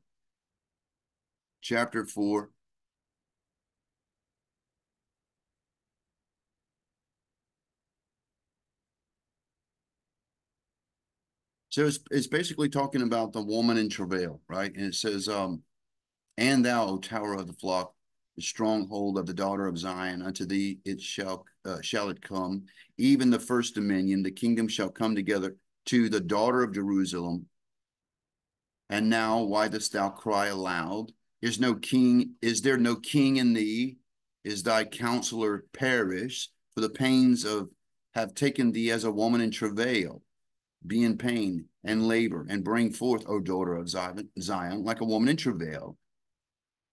chapter 4. So it's, it's basically talking about the woman in travail, right? And it says, um, And thou, O tower of the flock, the stronghold of the daughter of Zion, unto thee it shall uh, shall it come, even the first dominion, the kingdom shall come together to the daughter of Jerusalem. And now, why dost thou cry aloud? Is no king? Is there no king in thee? Is thy counselor perished? For the pains of have taken thee as a woman in travail, be in pain and labor, and bring forth, O daughter of Zion, like a woman in travail.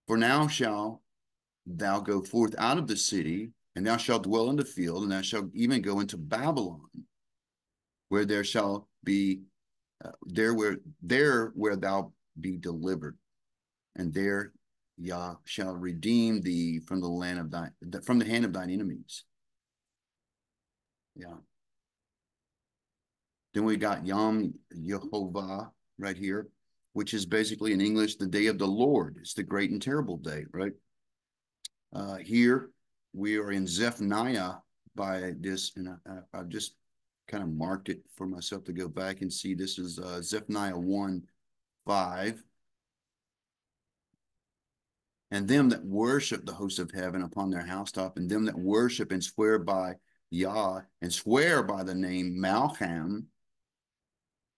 For now shall thou go forth out of the city, and thou shalt dwell in the field, and thou shalt even go into Babylon, where there shall be uh, there where there where thou be delivered, and there Yah shall redeem thee from the land of thine from the hand of thine enemies. Yeah. Then we got Yom Yehovah right here, which is basically in English the day of the Lord. It's the great and terrible day, right? Uh, here we are in Zephaniah by this, and I, have just kind of marked it for myself to go back and see. This is uh, Zephaniah 1 5. And them that worship the host of heaven upon their housetop, and them that worship and swear by Yah, and swear by the name Malcham,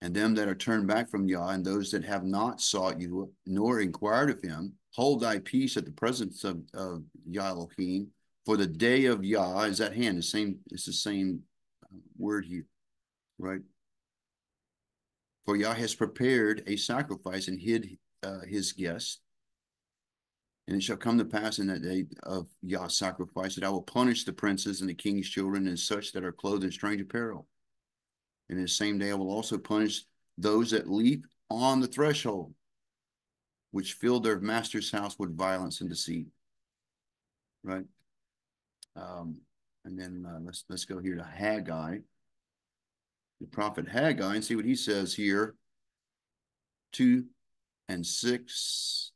and them that are turned back from Yah, and those that have not sought you, nor inquired of him, hold thy peace at the presence of, of Yah Elohim, for the day of Yah is at hand. The same, it's the same uh, word here, right? For Yah has prepared a sacrifice and hid uh, his guests. And it shall come to pass in that day of Yah's sacrifice that I will punish the princes and the king's children and such that are clothed in strange apparel. And in the same day I will also punish those that leap on the threshold which filled their master's house with violence and deceit. Right. Um, and then uh, let's let's go here to Haggai, the prophet Haggai and see what he says here. Two and six.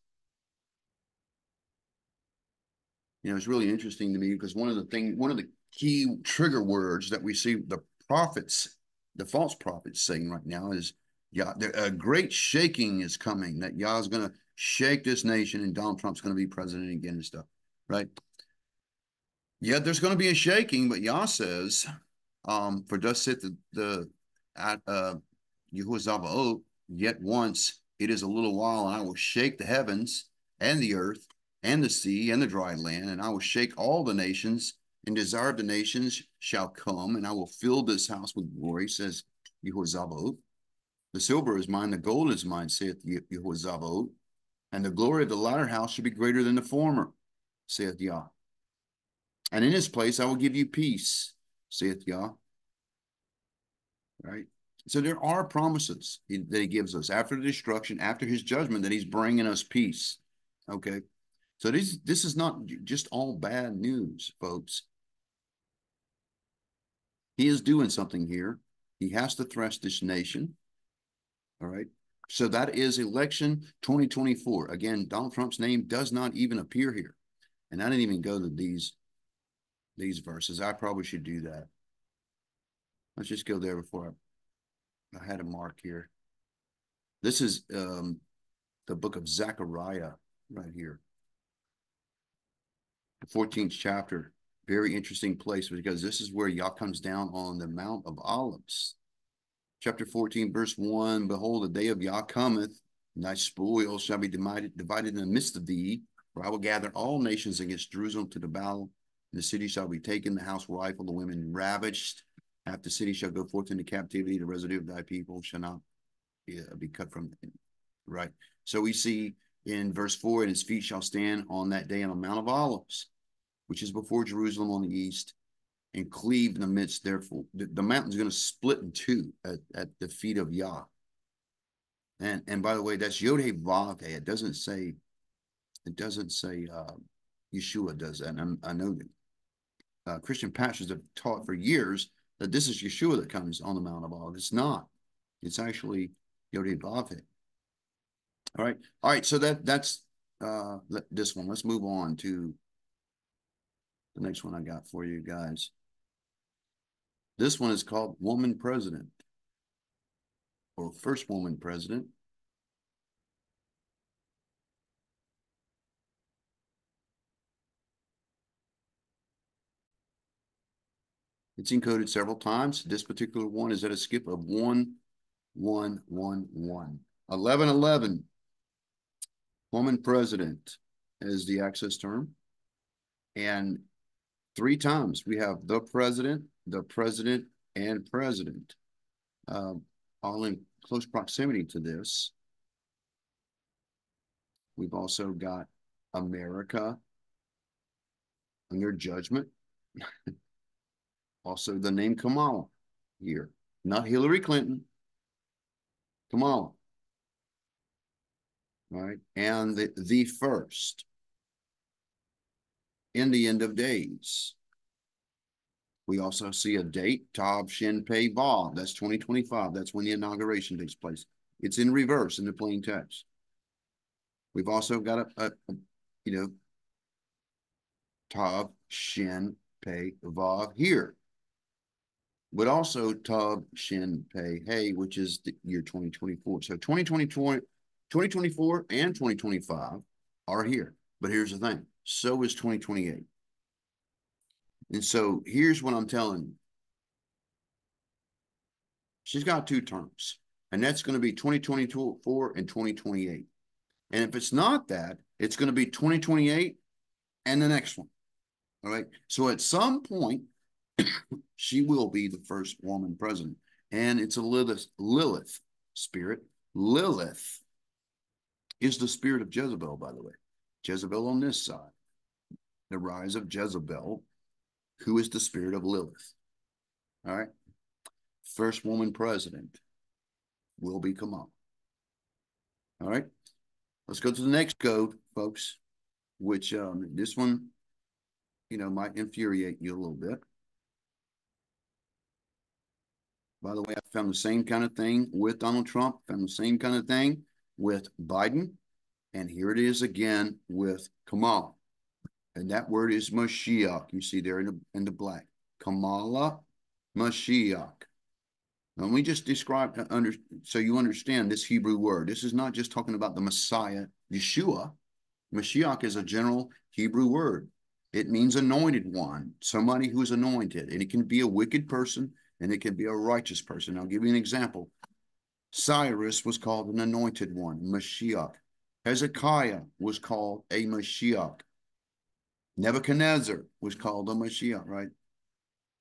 You know, it's really interesting to me because one of the thing, one of the key trigger words that we see the prophets, the false prophets saying right now is, yeah, a great shaking is coming, that Yah is going to shake this nation and Donald Trump's going to be president again and stuff, right? Yeah, there's going to be a shaking, but Yah says, um, for thus saith the, the at uh, Yahuwah yet once it is a little while, and I will shake the heavens and the earth and the sea and the dry land, and I will shake all the nations, and desire of the nations shall come, and I will fill this house with glory, says Yahuwah The silver is mine, the gold is mine, saith Yahuwah and the glory of the latter house shall be greater than the former, saith Yah. And in his place I will give you peace, saith Yah. Right? So there are promises that he gives us after the destruction, after his judgment, that he's bringing us peace. Okay. So this, this is not just all bad news, folks. He is doing something here. He has to thresh this nation. All right. So that is election 2024. Again, Donald Trump's name does not even appear here. And I didn't even go to these these verses. I probably should do that. Let's just go there before I, I had a mark here. This is um, the book of Zechariah right here. The 14th chapter. Very interesting place because this is where Yah comes down on the Mount of Olives. Chapter 14, verse 1 Behold, the day of Yah cometh, and thy spoil shall be divided, divided in the midst of thee, for I will gather all nations against Jerusalem to the battle and the city shall be taken, the house rifled, the women ravaged. Half the city shall go forth into captivity. The residue of thy people shall not be, uh, be cut from. Them. Right. So we see in verse 4 and his feet shall stand on that day on the Mount of Olives, which is before Jerusalem on the east, and cleave in the midst. Therefore, the, the mountain's going to split in two at, at the feet of Yah. And and by the way, that's Yod Vav. It doesn't say, it doesn't say uh, Yeshua does that. And I, know that uh, Christian pastors have taught for years that this is Yeshua that comes on the Mount of Olives. It's not. It's actually Yodi Bavit. All right. All right. So that that's uh, this one. Let's move on to the next one I got for you guys. This one is called Woman President or First Woman President. It's encoded several times. This particular one is at a skip of one, one, one, one. 11, 11. Woman president is the axis term. And three times we have the president, the president, and president, uh, all in close proximity to this. We've also got America under judgment. Also, the name Kamala here, not Hillary Clinton, Kamala. All right, and the, the first in the end of days. We also see a date, Tav Shin Pei Ba. That's 2025. That's when the inauguration takes place. It's in reverse in the plain text. We've also got a, a, a you know, Tav Shin Pei Vav here but also Tav Shin Pei Hey, which is the year 2024. So 2024, 2024 and 2025 are here. But here's the thing so is 2028. And so here's what I'm telling you she's got two terms, and that's going to be 2024 and 2028. And if it's not that, it's going to be 2028 and the next one. All right. So at some point, she will be the first woman president. And it's a Lilith, Lilith spirit. Lilith is the spirit of Jezebel, by the way. Jezebel on this side. The rise of Jezebel, who is the spirit of Lilith. All right. First woman president will be Kamala. All right. Let's go to the next code, folks, which um, this one, you know, might infuriate you a little bit. By the way, I found the same kind of thing with Donald Trump, found the same kind of thing with Biden. And here it is again with Kamala. And that word is Mashiach. You see there in the, in the black. Kamala Mashiach. And we just describe uh, under so you understand this Hebrew word. This is not just talking about the Messiah, Yeshua. Mashiach is a general Hebrew word. It means anointed one, somebody who is anointed. And it can be a wicked person and it can be a righteous person. I'll give you an example. Cyrus was called an anointed one, Mashiach. Hezekiah was called a Mashiach. Nebuchadnezzar was called a Mashiach, right?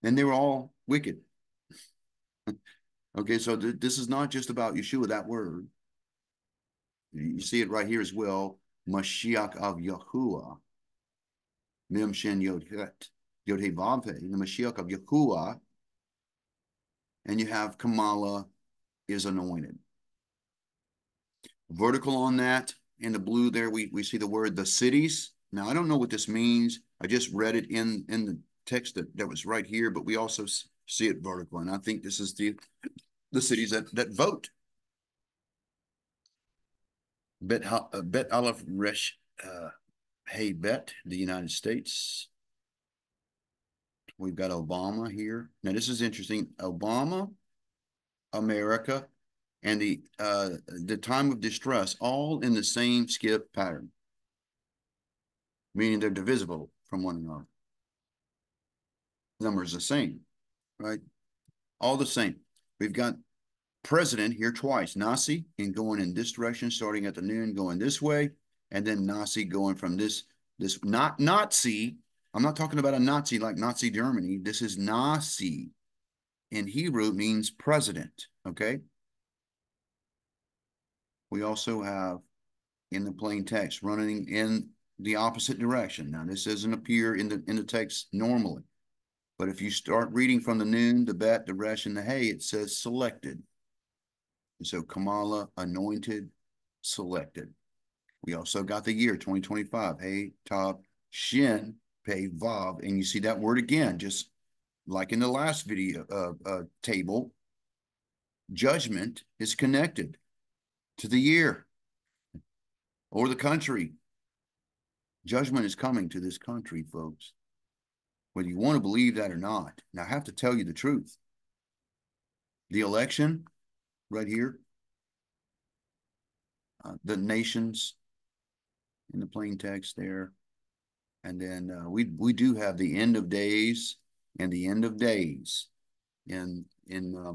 And they were all wicked. okay, so th this is not just about Yeshua, that word. You see it right here as well. Mashiach of Yahuwah. Mem Shen Yod Het, Yod He He, the Mashiach of Yahuwah. And you have Kamala is anointed. Vertical on that, in the blue there, we, we see the word the cities. Now, I don't know what this means. I just read it in, in the text that, that was right here, but we also see it vertical. And I think this is the, the cities that, that vote. Bet, uh, Bet Aleph Resh uh, Hey Bet, the United States. We've got Obama here. Now, this is interesting. Obama, America, and the uh, the time of distress, all in the same skip pattern, meaning they're divisible from one another. Numbers the same, right? All the same. We've got president here twice, Nasi, and going in this direction, starting at the noon, going this way, and then Nasi going from this this not Nazi. I'm not talking about a Nazi like Nazi Germany. This is Nasi. In Hebrew means president. Okay. We also have in the plain text running in the opposite direction. Now, this doesn't appear in the in the text normally, but if you start reading from the noon, the bet, the resh, and the hay, it says selected. And so Kamala, anointed, selected. We also got the year 2025. Hey, top, shin, pay, vav. And you see that word again, just like in the last video uh, uh, table. Judgment is connected to the year or the country. Judgment is coming to this country, folks. Whether you want to believe that or not. Now, I have to tell you the truth. The election, right here, uh, the nations in the plain text there. And then uh, we we do have the end of days and the end of days in in uh,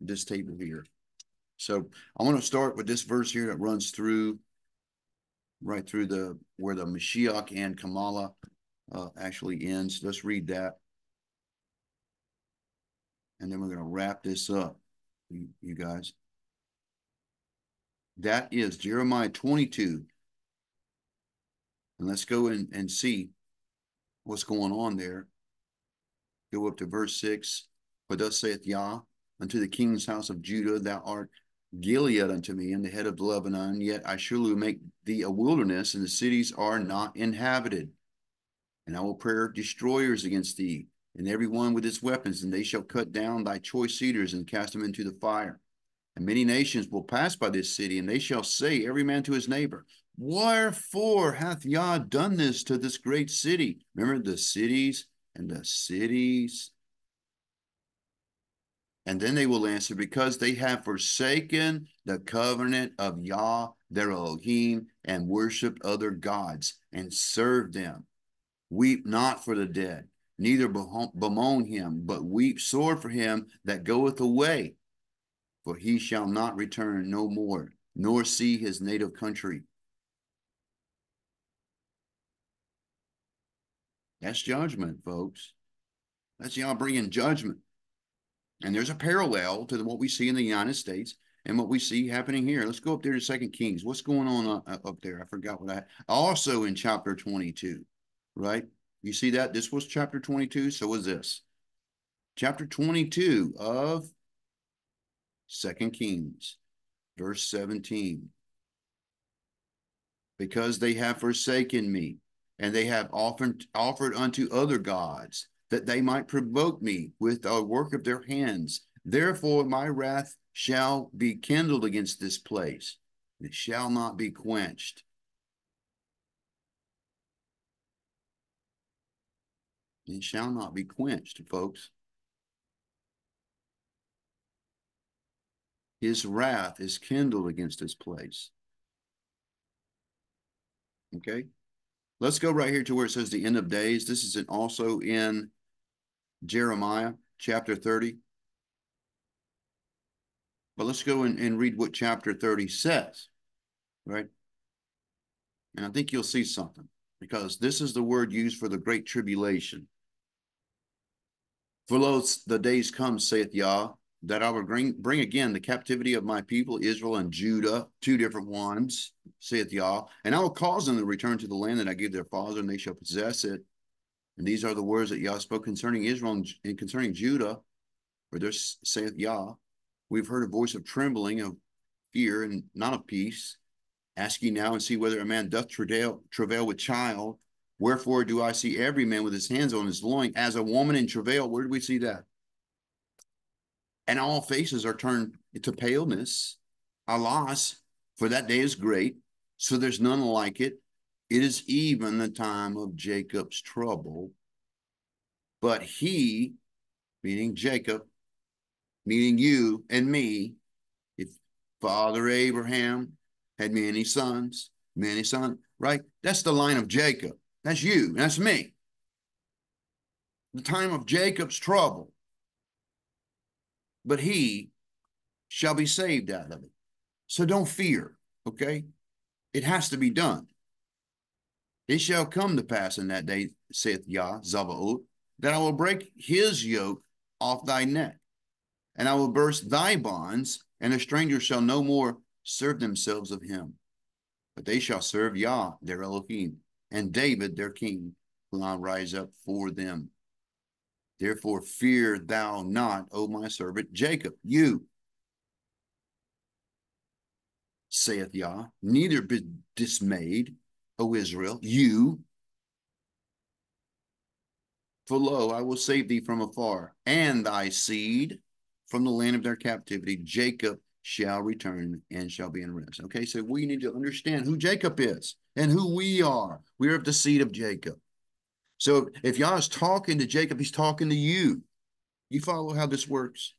this table here. So I want to start with this verse here that runs through right through the where the Mashiach and Kamala uh, actually ends. Let's read that. And then we're going to wrap this up, you, you guys. That is Jeremiah 22. And let's go in and see what's going on there. Go up to verse 6. For thus saith Yah, unto the king's house of Judah, thou art Gilead unto me, and the head of Lebanon, yet I surely will make thee a wilderness, and the cities are not inhabited. And I will prepare destroyers against thee, and every one with his weapons, and they shall cut down thy choice cedars and cast them into the fire. And many nations will pass by this city, and they shall say, every man to his neighbor, Wherefore hath Yah done this to this great city? Remember the cities and the cities and then they will answer, because they have forsaken the covenant of Yah, their Elohim, and worshiped other gods and served them. Weep not for the dead, neither bemoan him, but weep sore for him that goeth away. For he shall not return no more, nor see his native country. That's judgment, folks. That's y'all bringing judgment. And there's a parallel to what we see in the United States and what we see happening here. Let's go up there to Second Kings. What's going on up there? I forgot what I also in chapter 22, right? You see that? This was chapter 22. So was this. Chapter 22 of Second Kings, verse 17. Because they have forsaken me, and they have offered offered unto other gods that they might provoke me with the work of their hands. Therefore, my wrath shall be kindled against this place, it shall not be quenched. It shall not be quenched, folks. His wrath is kindled against this place. Okay. Let's go right here to where it says the end of days. This is also in Jeremiah chapter 30. But let's go and, and read what chapter 30 says, right? And I think you'll see something because this is the word used for the great tribulation. For lo, the days come, saith Yah, that I will bring, bring again the captivity of my people, Israel and Judah, two different ones, saith Yah, and I will cause them to return to the land that I gave their father, and they shall possess it. And these are the words that Yah spoke concerning Israel and, concerning Judah, for there saith Yah, we've heard a voice of trembling, of fear, and not of peace. Ask ye now and see whether a man doth travail, travail with child. Wherefore do I see every man with his hands on his loin as a woman in travail? Where do we see that? And all faces are turned to paleness. Alas, for that day is great, so there's none like it. It is even the time of Jacob's trouble. But he, meaning Jacob, meaning you and me, if Father Abraham had many sons, many sons, right? That's the line of Jacob. That's you. That's me. The time of Jacob's trouble. But he shall be saved out of it. So don't fear, okay? It has to be done. It shall come to pass in that day, saith Yah, Zavaot, that I will break his yoke off thy neck, and I will burst thy bonds, and a stranger shall no more serve themselves of him. But they shall serve Yah, their Elohim, and David their king, will I rise up for them. Therefore, fear thou not, O my servant Jacob, you, saith Yah, neither be dismayed, O Israel, you. For lo, I will save thee from afar, and thy seed from the land of their captivity. Jacob shall return and shall be in rest. Okay, so we need to understand who Jacob is and who we are. We are of the seed of Jacob. So if Yah is talking to Jacob, he's talking to you. You follow how this works?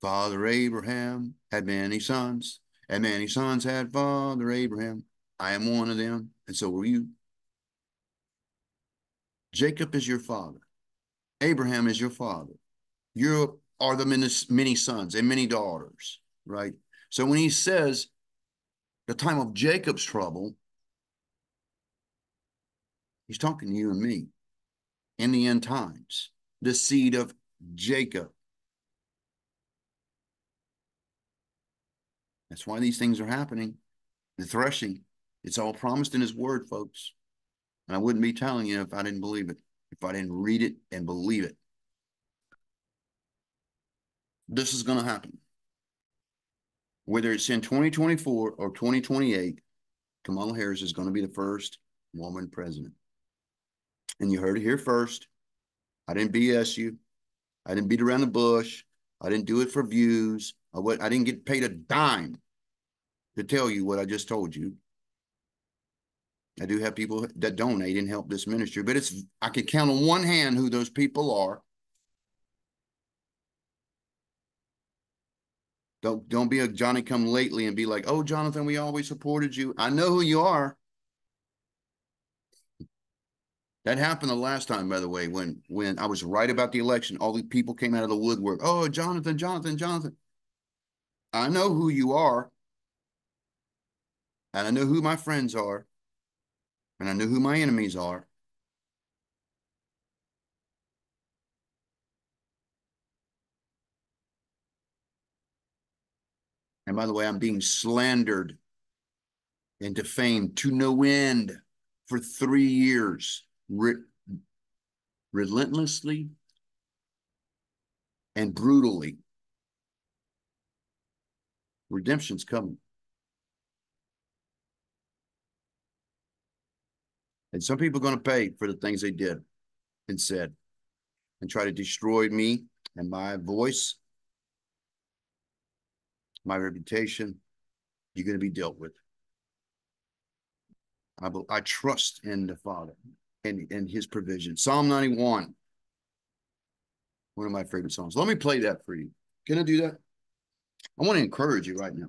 Father Abraham had many sons, and many sons had Father Abraham. I am one of them, and so were you. Jacob is your father. Abraham is your father. You are the many, many sons and many daughters, right? So when he says the time of Jacob's trouble, he's talking to you and me in the end times, the seed of Jacob. That's why these things are happening. The threshing, it's all promised in his word, folks. And I wouldn't be telling you if I didn't believe it, if I didn't read it and believe it. This is going to happen. Whether it's in 2024 or 2028, Kamala Harris is going to be the first woman president. And you heard it here first. I didn't BS you. I didn't beat around the bush. I didn't do it for views. I, didn't get paid a dime to tell you what I just told you. I do have people that donate and help this ministry, but it's I can count on one hand who those people are. Don't don't be a Johnny come lately and be like, "Oh, Jonathan, we always supported you." I know who you are. That happened the last time, by the way, when when I was right about the election. All the people came out of the woodwork. Oh, Jonathan, Jonathan, Jonathan. I know who you are. And I know who my friends are. And I know who my enemies are. And by the way, I'm being slandered and defamed to no end for three years, re relentlessly and brutally. Redemption's coming. And some people are going to pay for the things they did and said. and try to destroy me and my voice, my reputation, you're going to be dealt with. I, will, I trust in the Father and, and his provision. Psalm 91. One of my favorite songs. Let me play that for you. Can I do that? I want to encourage you right now.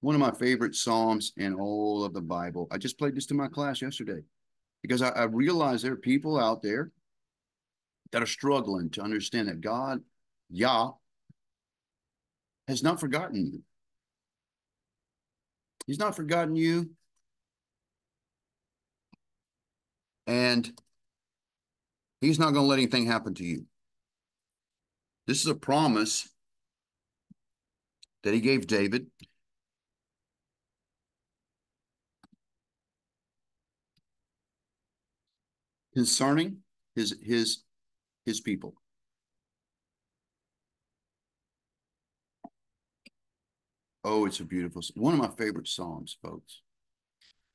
One of my favorite Psalms in all of the Bible. I just played this to my class yesterday because I, I realize there are people out there that are struggling to understand that God, Yah, has not forgotten you. He's not forgotten you. And he's not going to let anything happen to you. This is a promise that he gave David. Concerning his his his people. Oh, it's a beautiful one of my favorite psalms, folks.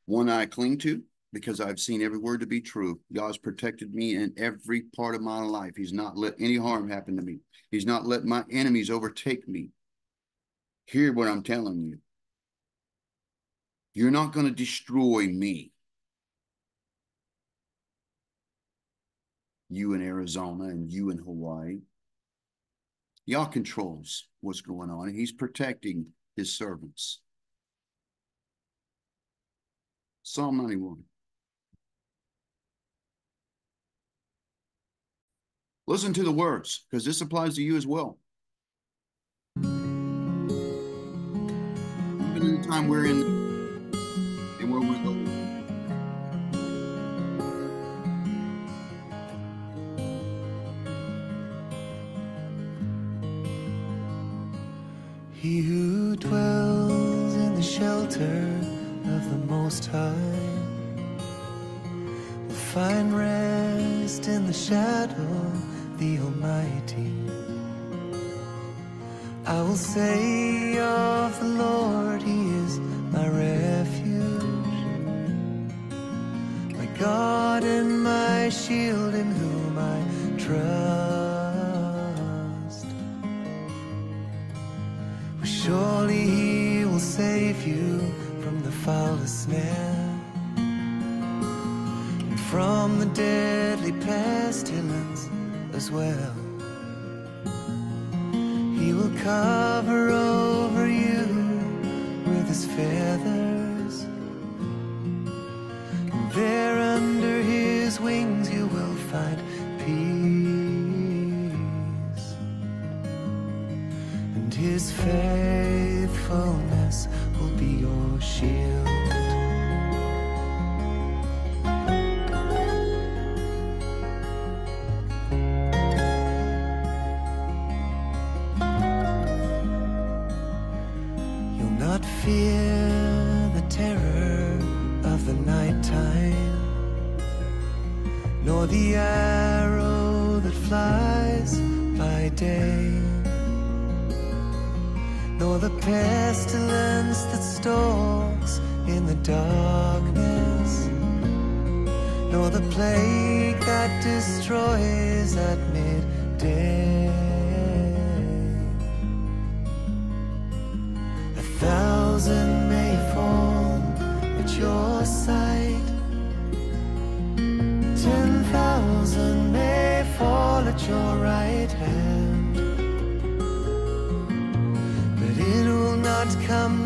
One I cling to because I've seen every word to be true. God's protected me in every part of my life. He's not let any harm happen to me. He's not let my enemies overtake me. Hear what I'm telling you. You're not going to destroy me. You in Arizona and you in Hawaii. Yah controls what's going on, and He's protecting His servants. Psalm 91. Listen to the words because this applies to you as well. Time we're in and where we're going. He who dwells in the shelter of the Most High will find rest in the shadow of the Almighty. I will say of the Lord, He is my refuge, my God and my shield in whom I trust. Surely He will save you from the foulest snare and from the deadly pestilence as well. Will cover over you with his feathers. Darkness, nor the plague that destroys at midday. A thousand may fall at your side, ten thousand may fall at your right hand, but it will not come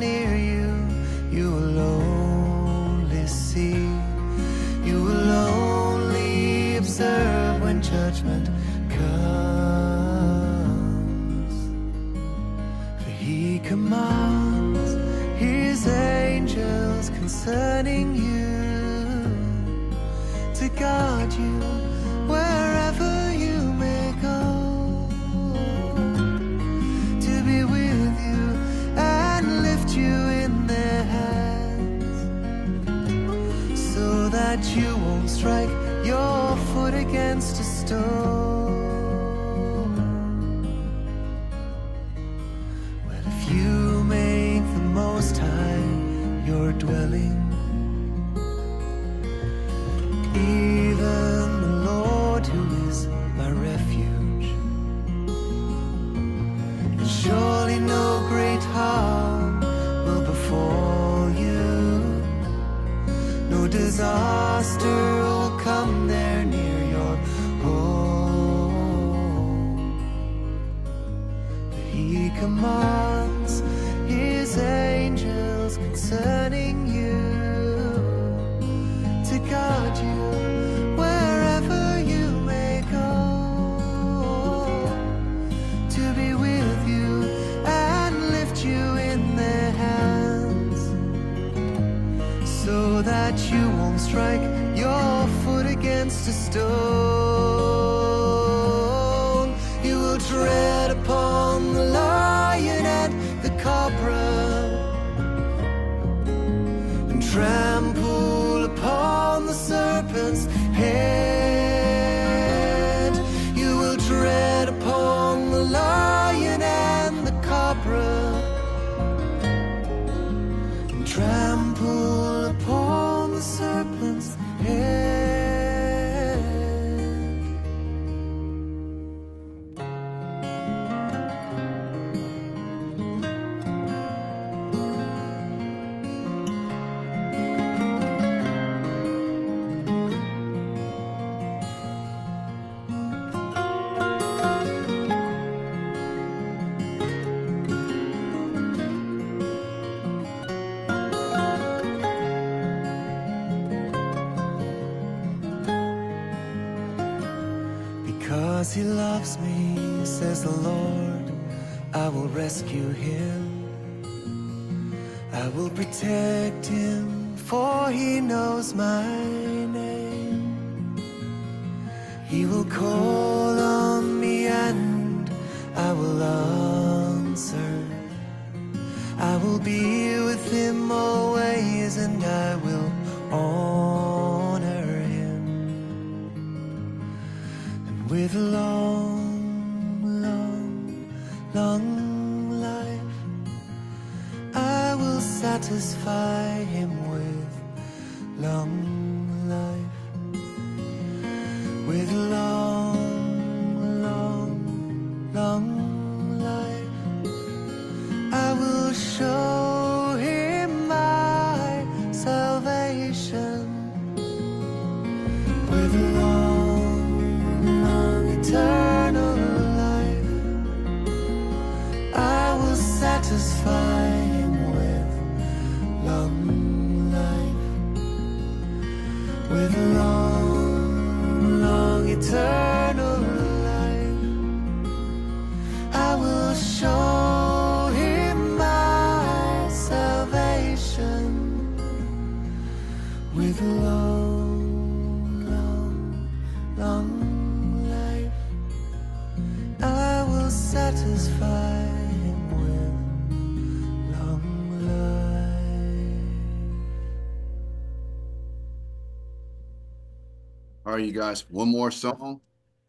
All right, you guys, one more song,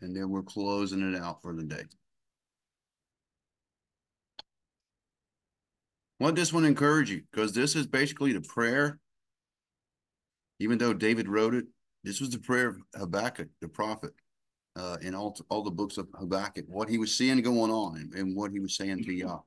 and then we're closing it out for the day. Want this one to encourage you because this is basically the prayer. Even though David wrote it, this was the prayer of Habakkuk, the prophet, uh, in all all the books of Habakkuk, what he was seeing going on, and, and what he was saying to Yah.